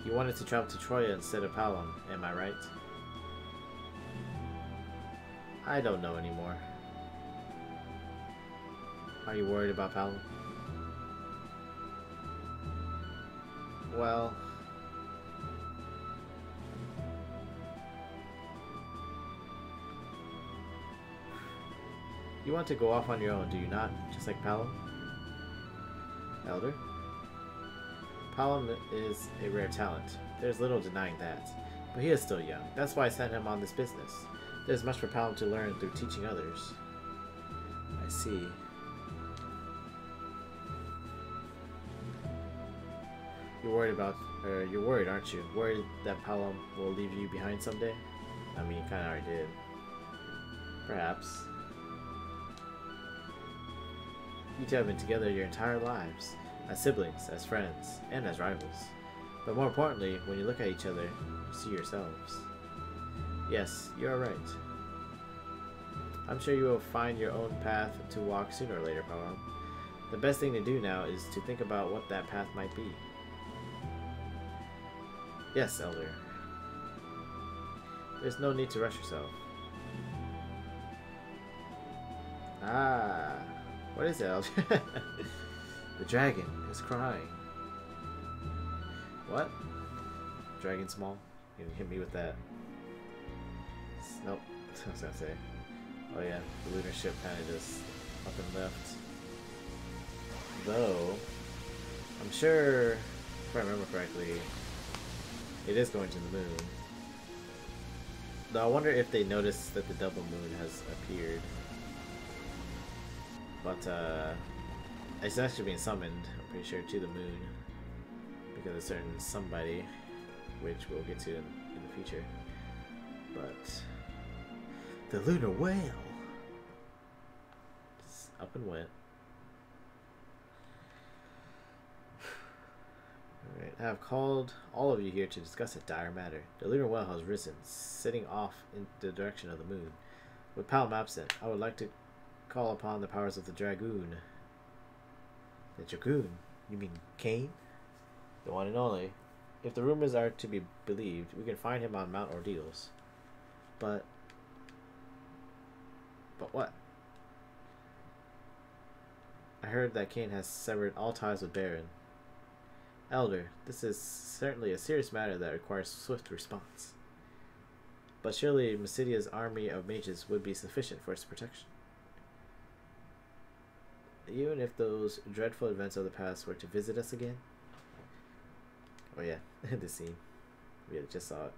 A: You wanted to travel to Troia instead of Palom, am I right? I don't know anymore. Are you worried about Palom? Well... You want to go off on your own, do you not? Just like Palom? Elder? Palom is a rare talent. There's little denying that. But he is still young. That's why I sent him on this business. There's much for Palom to learn through teaching others. I see. You're worried about, or you're worried, aren't you? Worried that Palom will leave you behind someday? I mean, kind of already did. Perhaps. You two have been together your entire lives, as siblings, as friends, and as rivals. But more importantly, when you look at each other, you see yourselves. Yes, you are right. I'm sure you will find your own path to walk sooner or later, Palom. The best thing to do now is to think about what that path might be. Yes, Elder. There's no need to rush yourself. Ah, what is it, Elder? the dragon is crying. What? Dragon small? You hit me with that. Nope. That's what I was gonna say. Oh yeah, the lunar ship kind of just up and left. Though, I'm sure, if I remember correctly, it is going to the moon. Though I wonder if they noticed that the double moon has appeared. But uh, it's actually being summoned, I'm pretty sure, to the moon. Because of certain somebody, which we'll get to in, in the future. But the lunar whale just up and went. Alright, I have called all of you here to discuss a dire matter. The lunar whale has risen, sitting off in the direction of the moon. With Palom absent, I would like to call upon the powers of the Dragoon. The Dragoon? You mean Kain? The one and only. If the rumors are to be believed, we can find him on Mount Ordeals. But... But what? I heard that Kain has severed all ties with Baron. Elder, this is certainly a serious matter that requires swift response. But surely Mysidia's army of mages would be sufficient for its protection. Even if those dreadful events of the past were to visit us again? Oh yeah, the scene. We just saw it.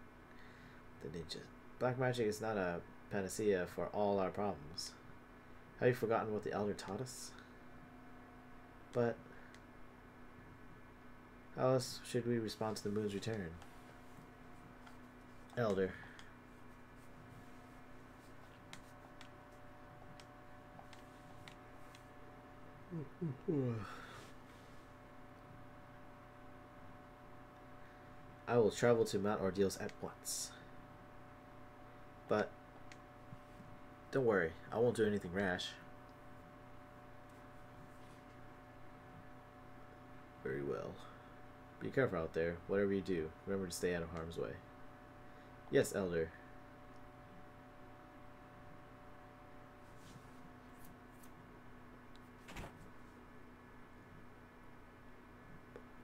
A: The ninja. Black magic is not a panacea for all our problems. Have you forgotten what the Elder taught us? But how else should we respond to the moon's return? Elder. I will travel to Mount Ordeals at once. But don't worry, I won't do anything rash. Very well. Be careful out there. Whatever you do, remember to stay out of harm's way. Yes, Elder.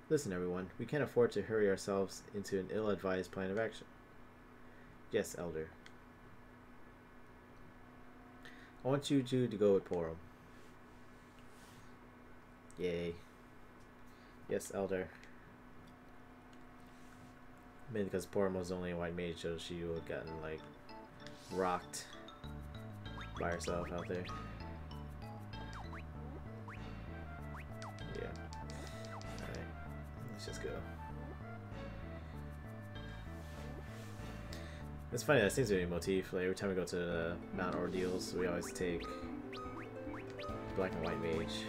A: Listen, everyone. We can't afford to hurry ourselves into an ill-advised plan of action. Yes, Elder. I want you two to go with Porom. Yay. Yes, Elder. Maybe because Porom was only a white mage, so she would have gotten, like, rocked by herself out there. Yeah. Alright. Let's just go. It's funny, that seems to be a motif. Like, every time we go to the Mount Ordeals, we always take black and white mage.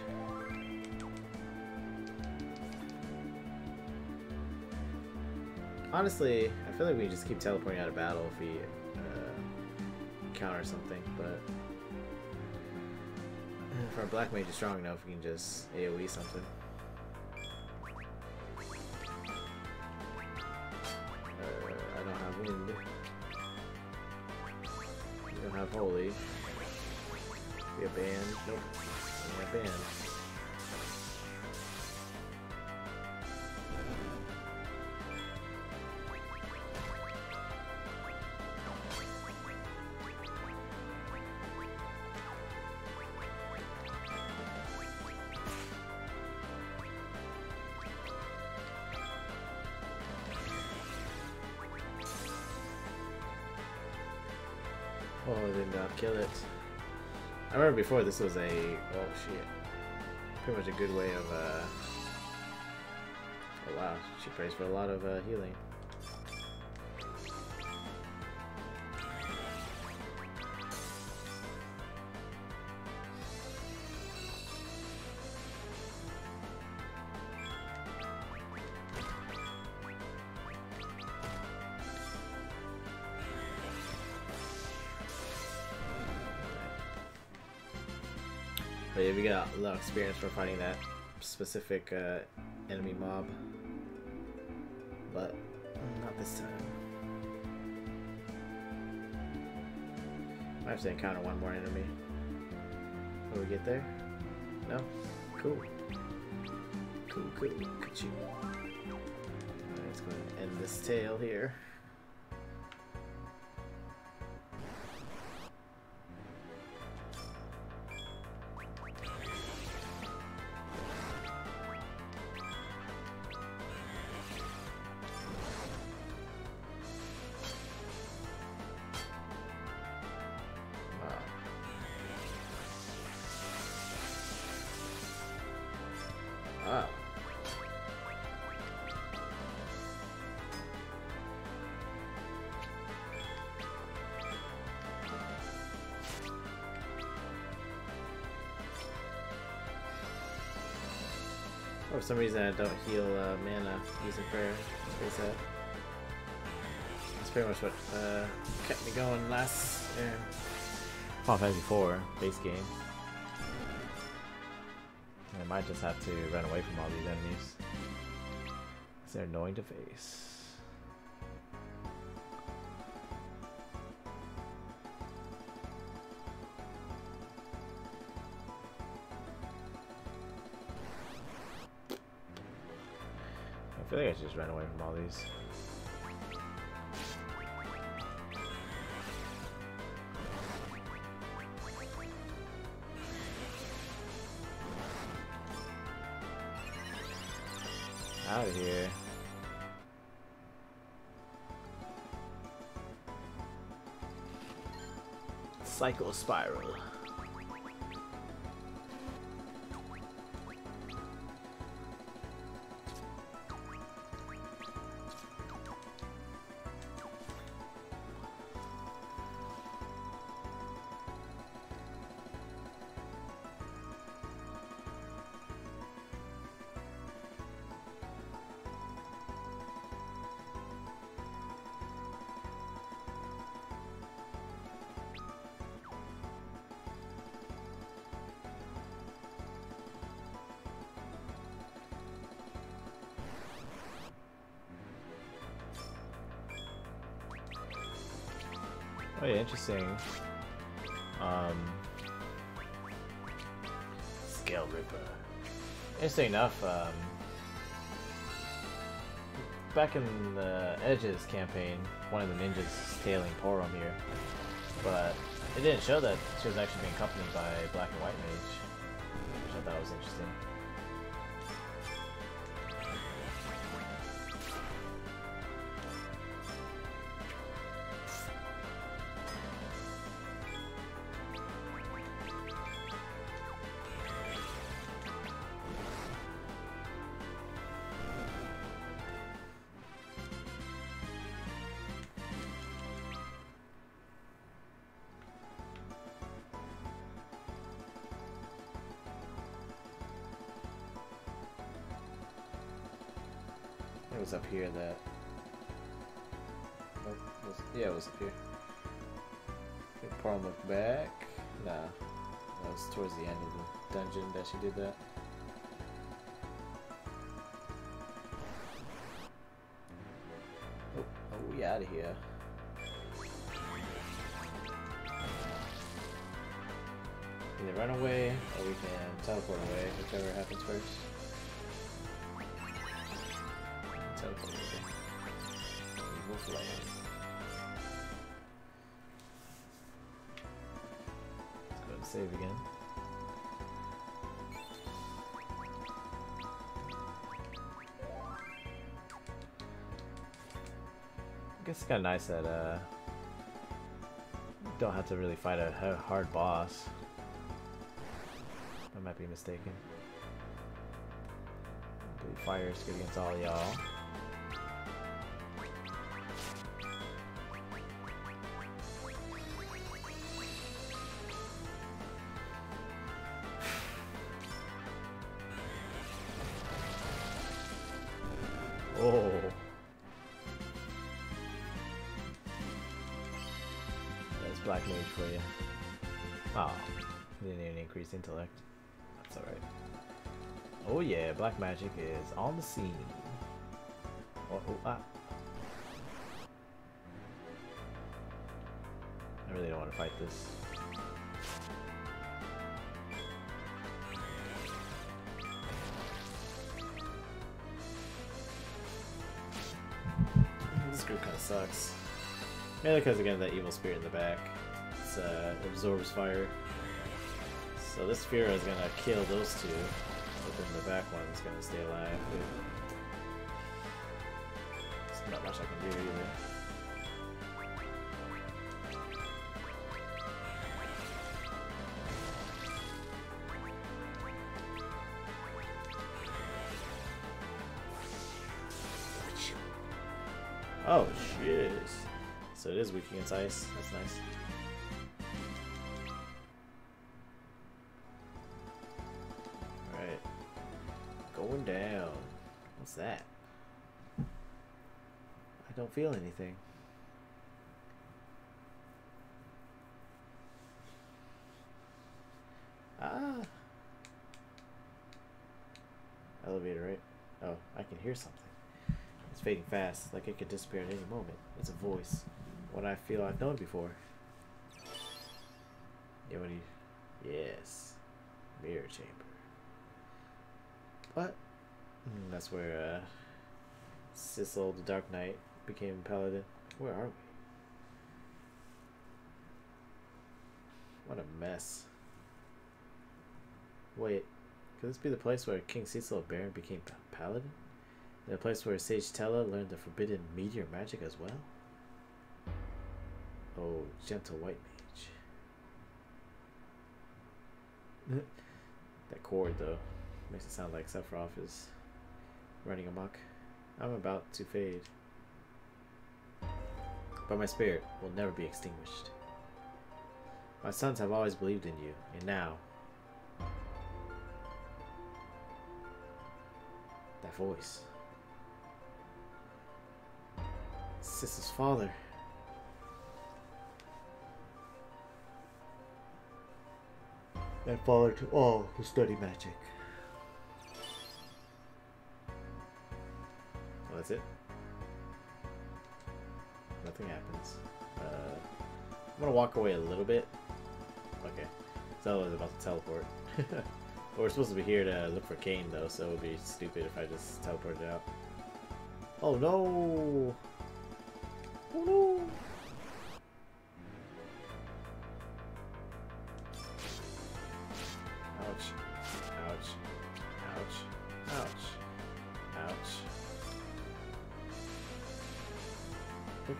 A: Honestly, I feel like we just keep teleporting out of battle if we uh, counter something, but if our black mage is strong enough, we can just AoE something. Uh, I don't have wind. We don't have holy. We have band. Nope. We have band. Kill it. I remember before this was a oh shit, pretty much a good way of uh. Oh wow, she prays for a lot of uh, healing. But yeah, we got a lot of experience for fighting that specific uh, enemy mob. But not this time. Might have to encounter one more enemy. Will we get there? No? Cool. Cool, cool. Ka-choo. Alright, let's go and end this tale here. Some reason I don't heal uh, mana using prayer. That's pretty sad. That's pretty much what uh, kept me going last uh, Final Fantasy 4 base game. I might just have to run away from all these enemies. They're annoying to face. Just ran away from all these. Out of here. Psycho Spiral. Interesting enough, um, back in the Edge's campaign, one of the ninjas is tailing Porom here, but it didn't show that she was actually being accompanied by Black and White Mage, which I thought was interesting. Up here that. Oh, was, yeah, it was up here. Big problem look back. Nah, that was towards the end of the dungeon that she did that. Oh, oh we out of here. Either run away or we can teleport away, whichever happens first. Evil flame. Let's go to save again. I guess it's kind of nice that uh, don't have to really fight a hard boss. I might be mistaken. Blue fire is good against all y'all. For you. Oh, didn't even increase intellect. That's alright. Oh yeah, black magic is on the scene. Oh, oh, ah. I really don't want to fight this. This group kind of sucks. Mainly because again that evil spirit in the back. Uh, absorbs fire. So this Fira is gonna kill those two, but then the back one's gonna stay alive. There's not much I can do either. Oh shit. So it is weak against ice. That's nice. Feel anything. Ah. Elevator, right? Oh, I can hear something. It's fading fast, like it could disappear at any moment. It's a voice. What I feel I've known before. Yeah, what. Yes. Mirror chamber. What? Mm, that's where, uh... Cecil, the Dark Knight, became Paladin. Where are we? What a mess. Wait, could this be the place where King Cecil of Baron became Paladin? The place where Sage Tellah learned the forbidden meteor magic as well? Oh, gentle white mage. that chord, though, makes it sound like Sephiroth is running amok. I'm about to fade. But my spirit will never be extinguished. My sons have always believed in you, and now That voice. Sis's father. And father to all who study magic. Well, that's it. Nothing happens. Uh, I'm gonna walk away a little bit. Okay. Zella's about to teleport. we're supposed to be here to look for Kain, though, so it would be stupid if I just teleported out. Oh no! Oh no!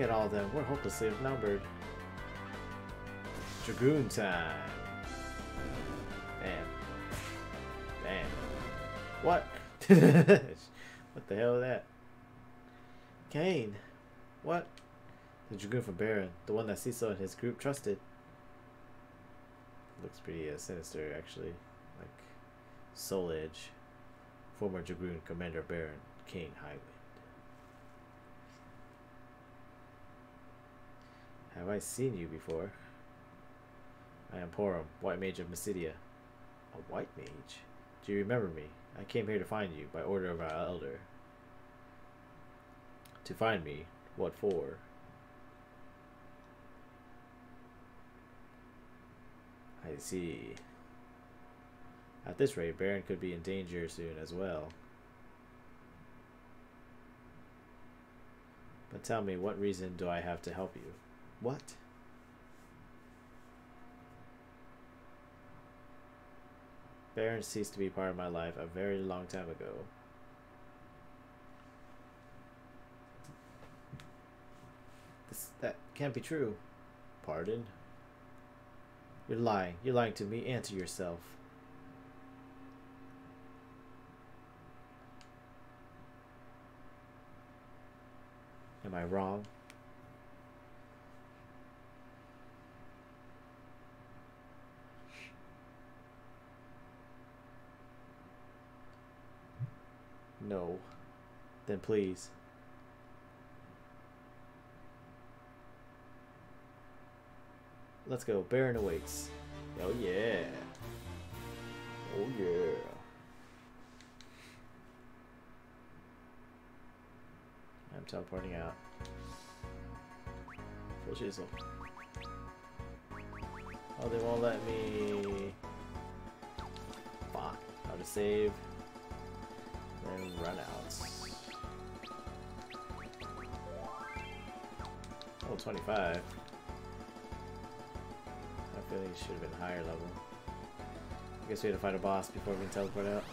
A: At all them. We're hopelessly outnumbered. Dragoon time. What? what the hell is that? Kain. What? The Dragoon from Baron, the one that Cecil and his group trusted. Looks pretty uh, sinister, actually. Like Soul Edge. Former Dragoon Commander Baron, Kain Highwind. Have I seen you before? I am Porom, White Mage of Mysidia. A White Mage? Do you remember me? I came here to find you by order of our elder. To find me? What for? I see. At this rate, Baron could be in danger soon as well. But tell me, what reason do I have to help you? What? Baron ceased to be part of my life a very long time ago. This, that can't be true. Pardon? You're lying. You're lying to me and to yourself. Am I wrong? No. Then please. Let's go. Baron awaits. Oh yeah. Oh yeah. I'm teleporting out. Full chisel. Oh, they won't let me... Fuck. How to save and runouts. Oh, 25. I feel like it should have been higher level. I guess we had to fight a boss before we can teleport out.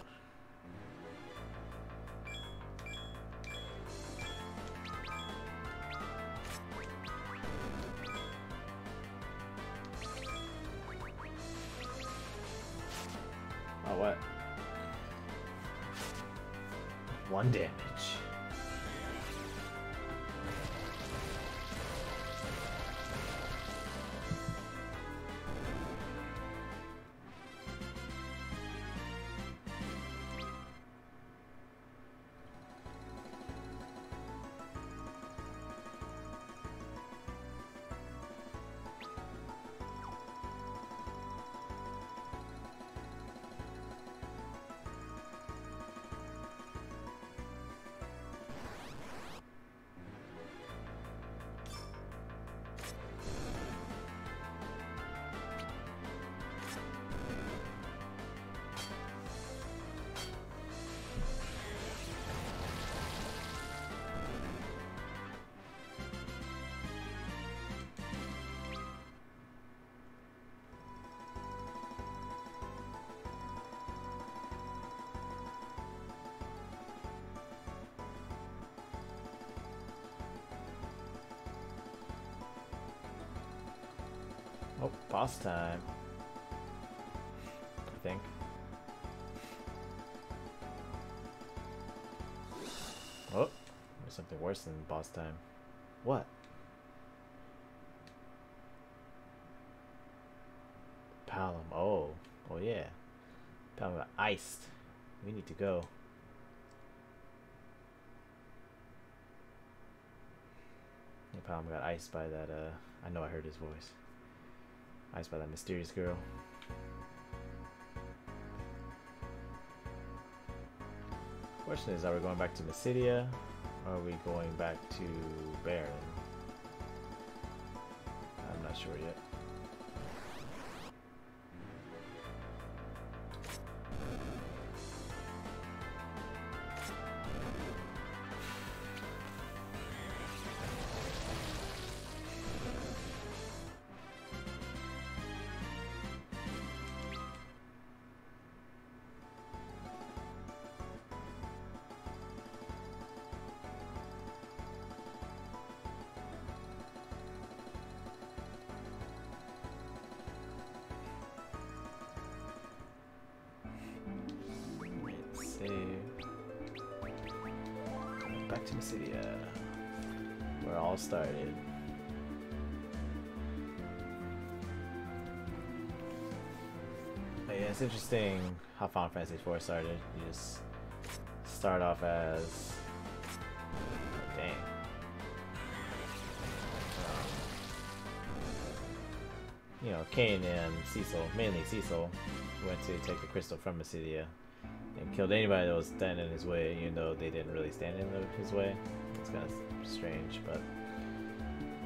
A: Boss time. I think. Oh, there's something worse than boss time. What? Palom. Oh. Oh yeah. Palom got iced. We need to go. Palom got iced by that, uh... I know I heard his voice. Iced by that mysterious girl. Question is, are we going back to Mysidia? Or are we going back to Baron? I'm not sure yet. It's interesting how Final Fantasy IV started. You just start off as dang. Um, you know, Kain and Cecil, mainly Cecil, went to take the crystal from Mysidia and killed anybody that was standing in his way, even though they didn't really stand in his way. It's kind of strange, but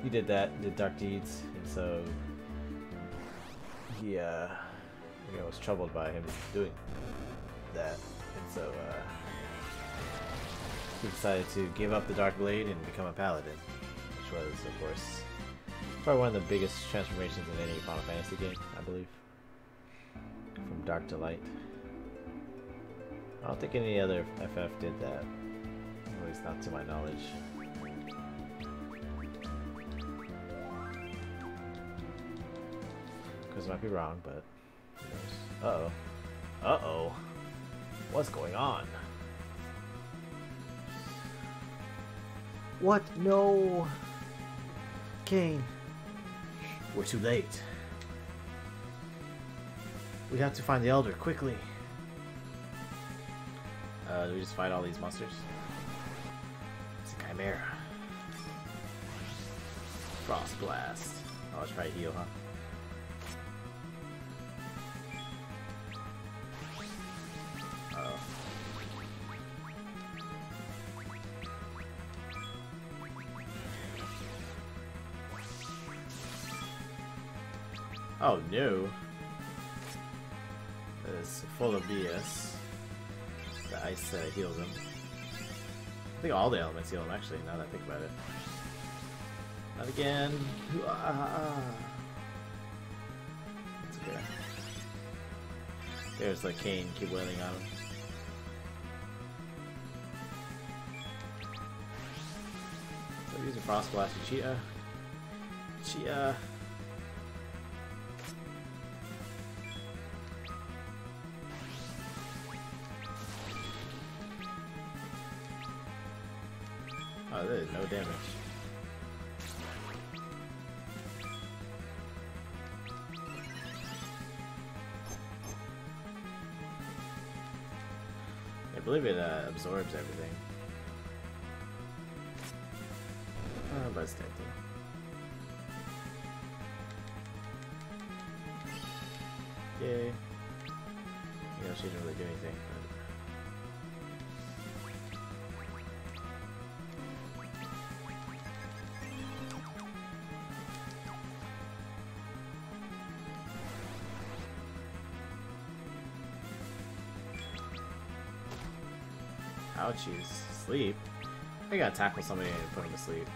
A: he did that, did dark deeds, and so he uh, know was troubled by him doing that, and so uh, he decided to give up the dark blade and become a paladin, which was of course probably one of the biggest transformations in any Final Fantasy game, I believe, from dark to light. I don't think any other FF did that, at least not to my knowledge. Because I might be wrong, but Uh-oh. Uh-oh. What's going on? What? No! Kain. We're too late. We have to find the Elder, quickly. Uh, do we just fight all these monsters? It's a Chimera. Frost Blast. Oh, let's try heal, huh? No. That is full of BS. The ice uh, heals him. I think all the elements heal him actually, now that I think about it. Not again. That's okay. There's the cane, keep wailing on him. So I'm Frost Blast and Cheetah. Cheetah. No damage. I believe it uh, absorbs everything. Uh, it's tempting. Yay. Yeah, she didn't really do anything. Ouchies. Sleep? I gotta tackle somebody and put him to sleep.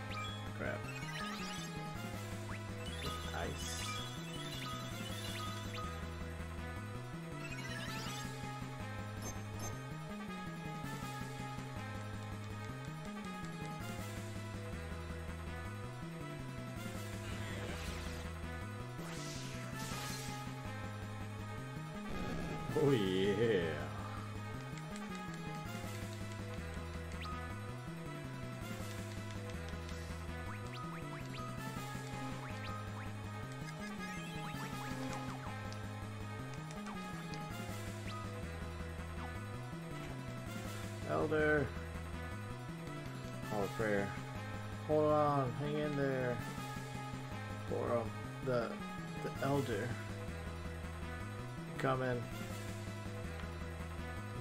A: Coming.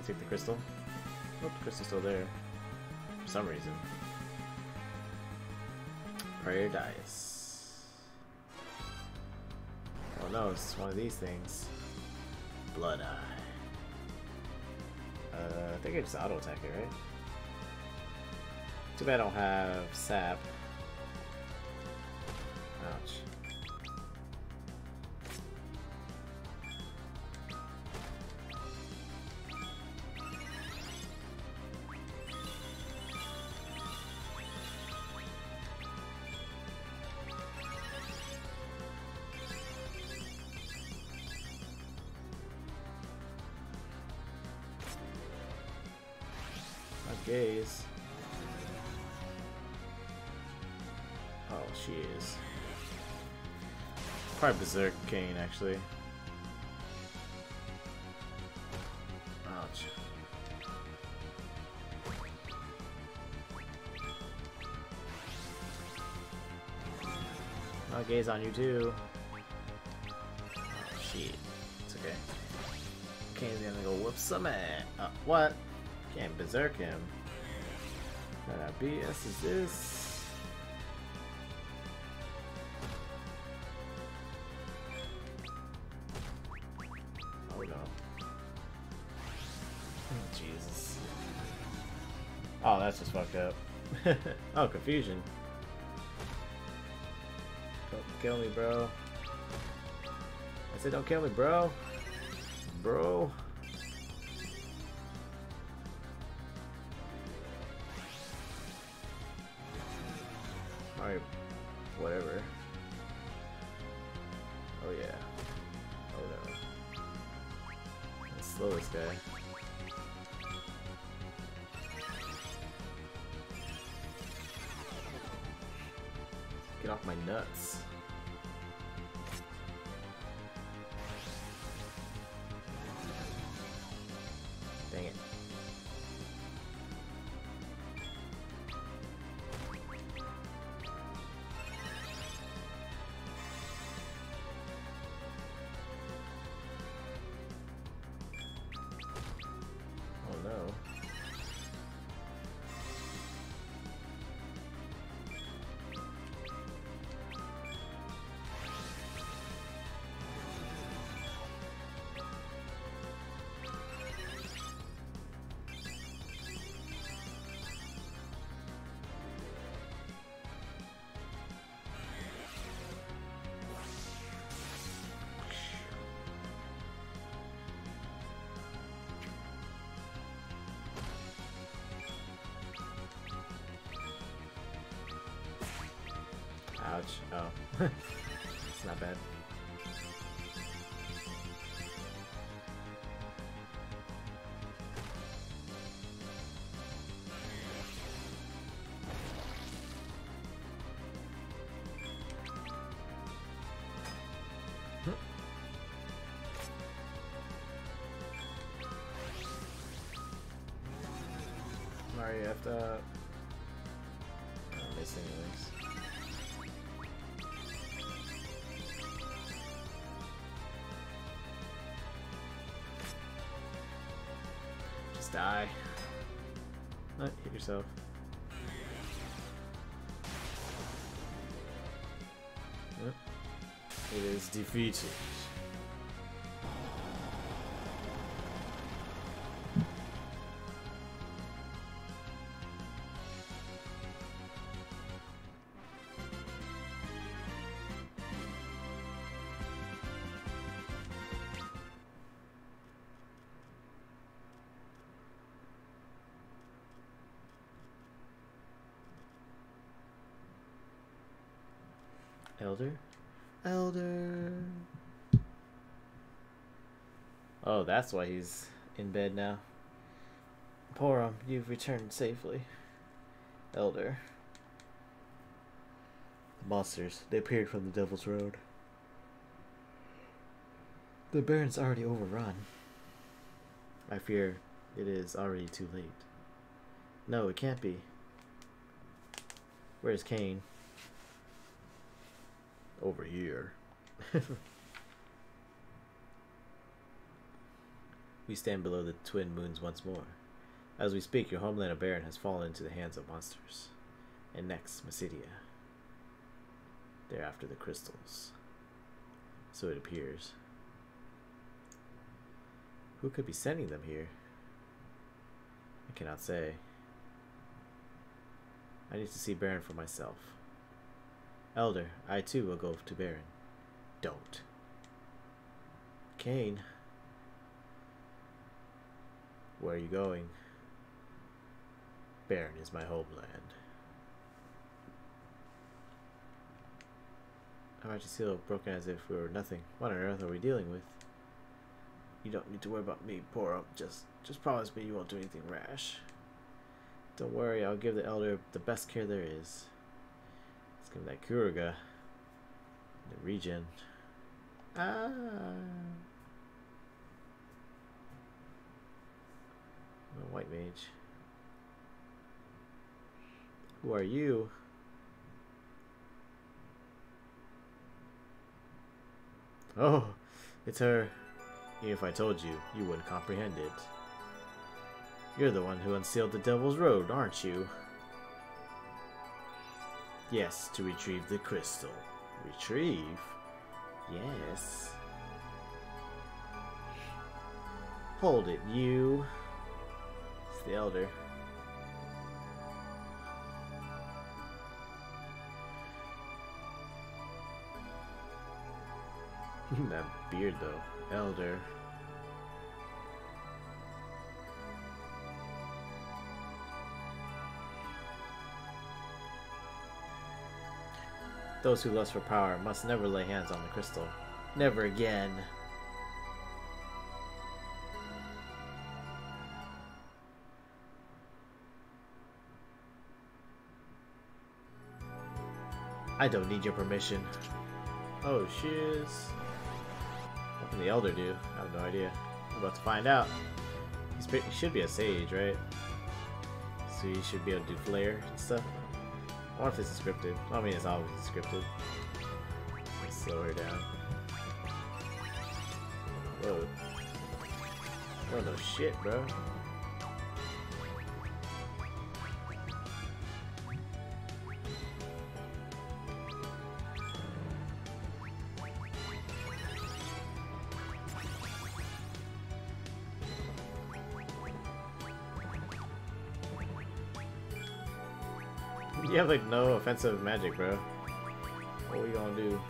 A: Take the crystal. Oh, the crystal's still there. For some reason. Prayer dice. Oh no, it's one of these things. Blood Eye. Uh, I think I just auto attack it, right? Too bad I don't have sap. Probably Berserk Kain, actually. Ouch. I'll gaze on you too. Oh, shit. It's okay. Kain's gonna go whoop some ass. Uh, what? Can't berserk him. What BS is this? oh, confusion. Don't kill me, bro. I said don't kill me, bro. Bro. Oh. it's not bad. Yep. It is defeated. That's why he's in bed now. Porom, you've returned safely. Elder. The monsters, they appeared from the Devil's Road. The Baron's already overrun. I fear it is already too late. No, it can't be. Where's Kain? Over here. we stand below the twin moons once more. As we speak, your homeland of Baron has fallen into the hands of monsters. And next, Mysidia. Thereafter, the crystals. So it appears. Who could be sending them here? I cannot say. I need to see Baron for myself. Elder, I too will go to Baron. Don't. Kain. Where are you going? Baron is my homeland. How about you still broken as if we were nothing? What on earth are we dealing with? You don't need to worry about me, Porom. Just just promise me you won't do anything rash. Don't worry, I'll give the elder the best care there is. Let's give that Kruger. The regen. Ah. A white mage. Who are you? Oh, it's her. Even if I told you, you wouldn't comprehend it. You're the one who unsealed the Devil's Road, aren't you? Yes, to retrieve the crystal. Retrieve? Yes. Hold it, you. The Elder. that beard, though. Elder. Those who lust for power must never lay hands on the crystal. Never again. I don't need your permission. Oh, shiz. What can the Elder do? I have no idea. About to find out. He should be a sage, right? So he should be able to do flare and stuff. I wonder if this is scripted. I mean, it's always scripted. Let's slow her down. Whoa. Oh no shit, bro. Like no offensive magic, bro. What we gonna do?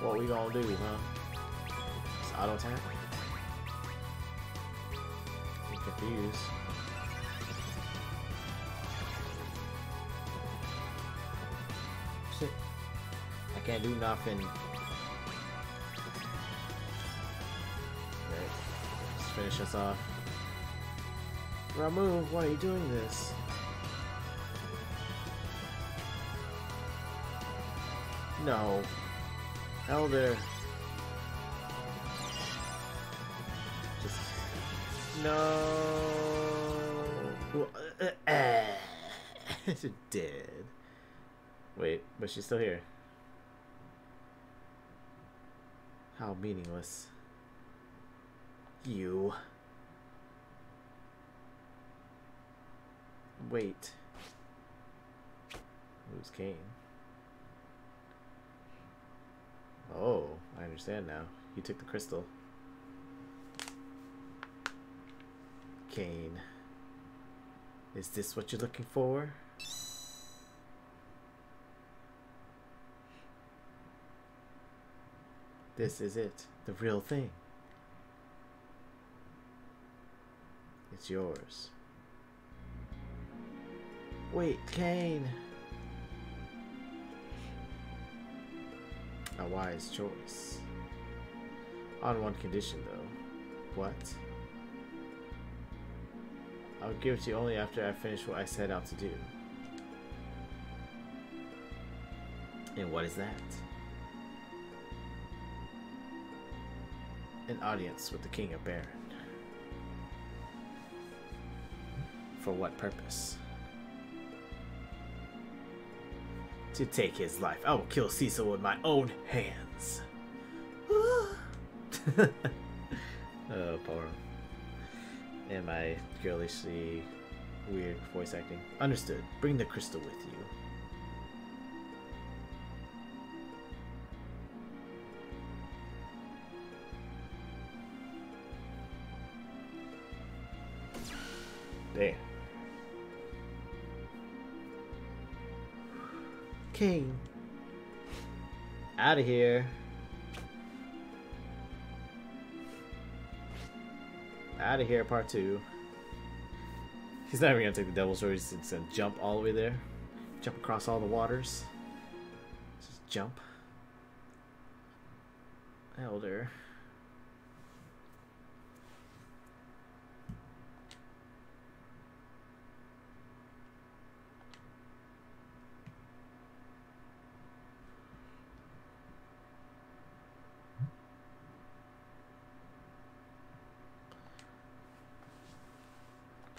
A: What we gonna do, huh? Auto attack? I'm confused. Shit. I can't do nothing. Right. Let's finish us off. Ramuh, why are you doing this? No. Elder. Just... No. She's uh, uh, eh. dead. Wait, but she's still here. How meaningless. You. Wait. Who's Kain? Oh, I understand now. You took the crystal. Kain. Is this what you're looking for? This is it. The real thing. It's yours. Wait, Kain. A wise choice. On one condition, though. What? I'll give it to you only after I finish what I set out to do. And what is that? An audience with the King of Baron. For what purpose? To take his life. I will kill Cecil with my own hands. oh, poor. And my girlishly weird voice acting. Understood. Bring the crystal with you. There. Out of here. Out of here, part two. He's not even gonna take the Devil's Sword, he's just gonna jump all the way there. Jump across all the waters. Just jump. Elder.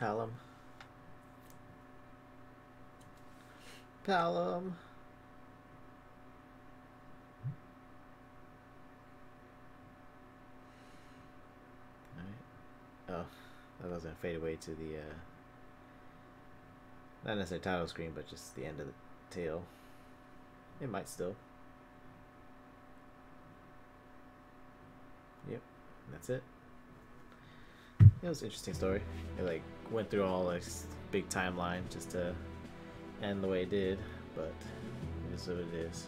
A: Palom. Palom. Alright. Oh, that was gonna fade away to the, uh, not necessarily title screen, but just the end of the tale. It might still. Yep, that's it. It was an interesting story. It like went through all this big timeline just to end the way it did, but it is what it is.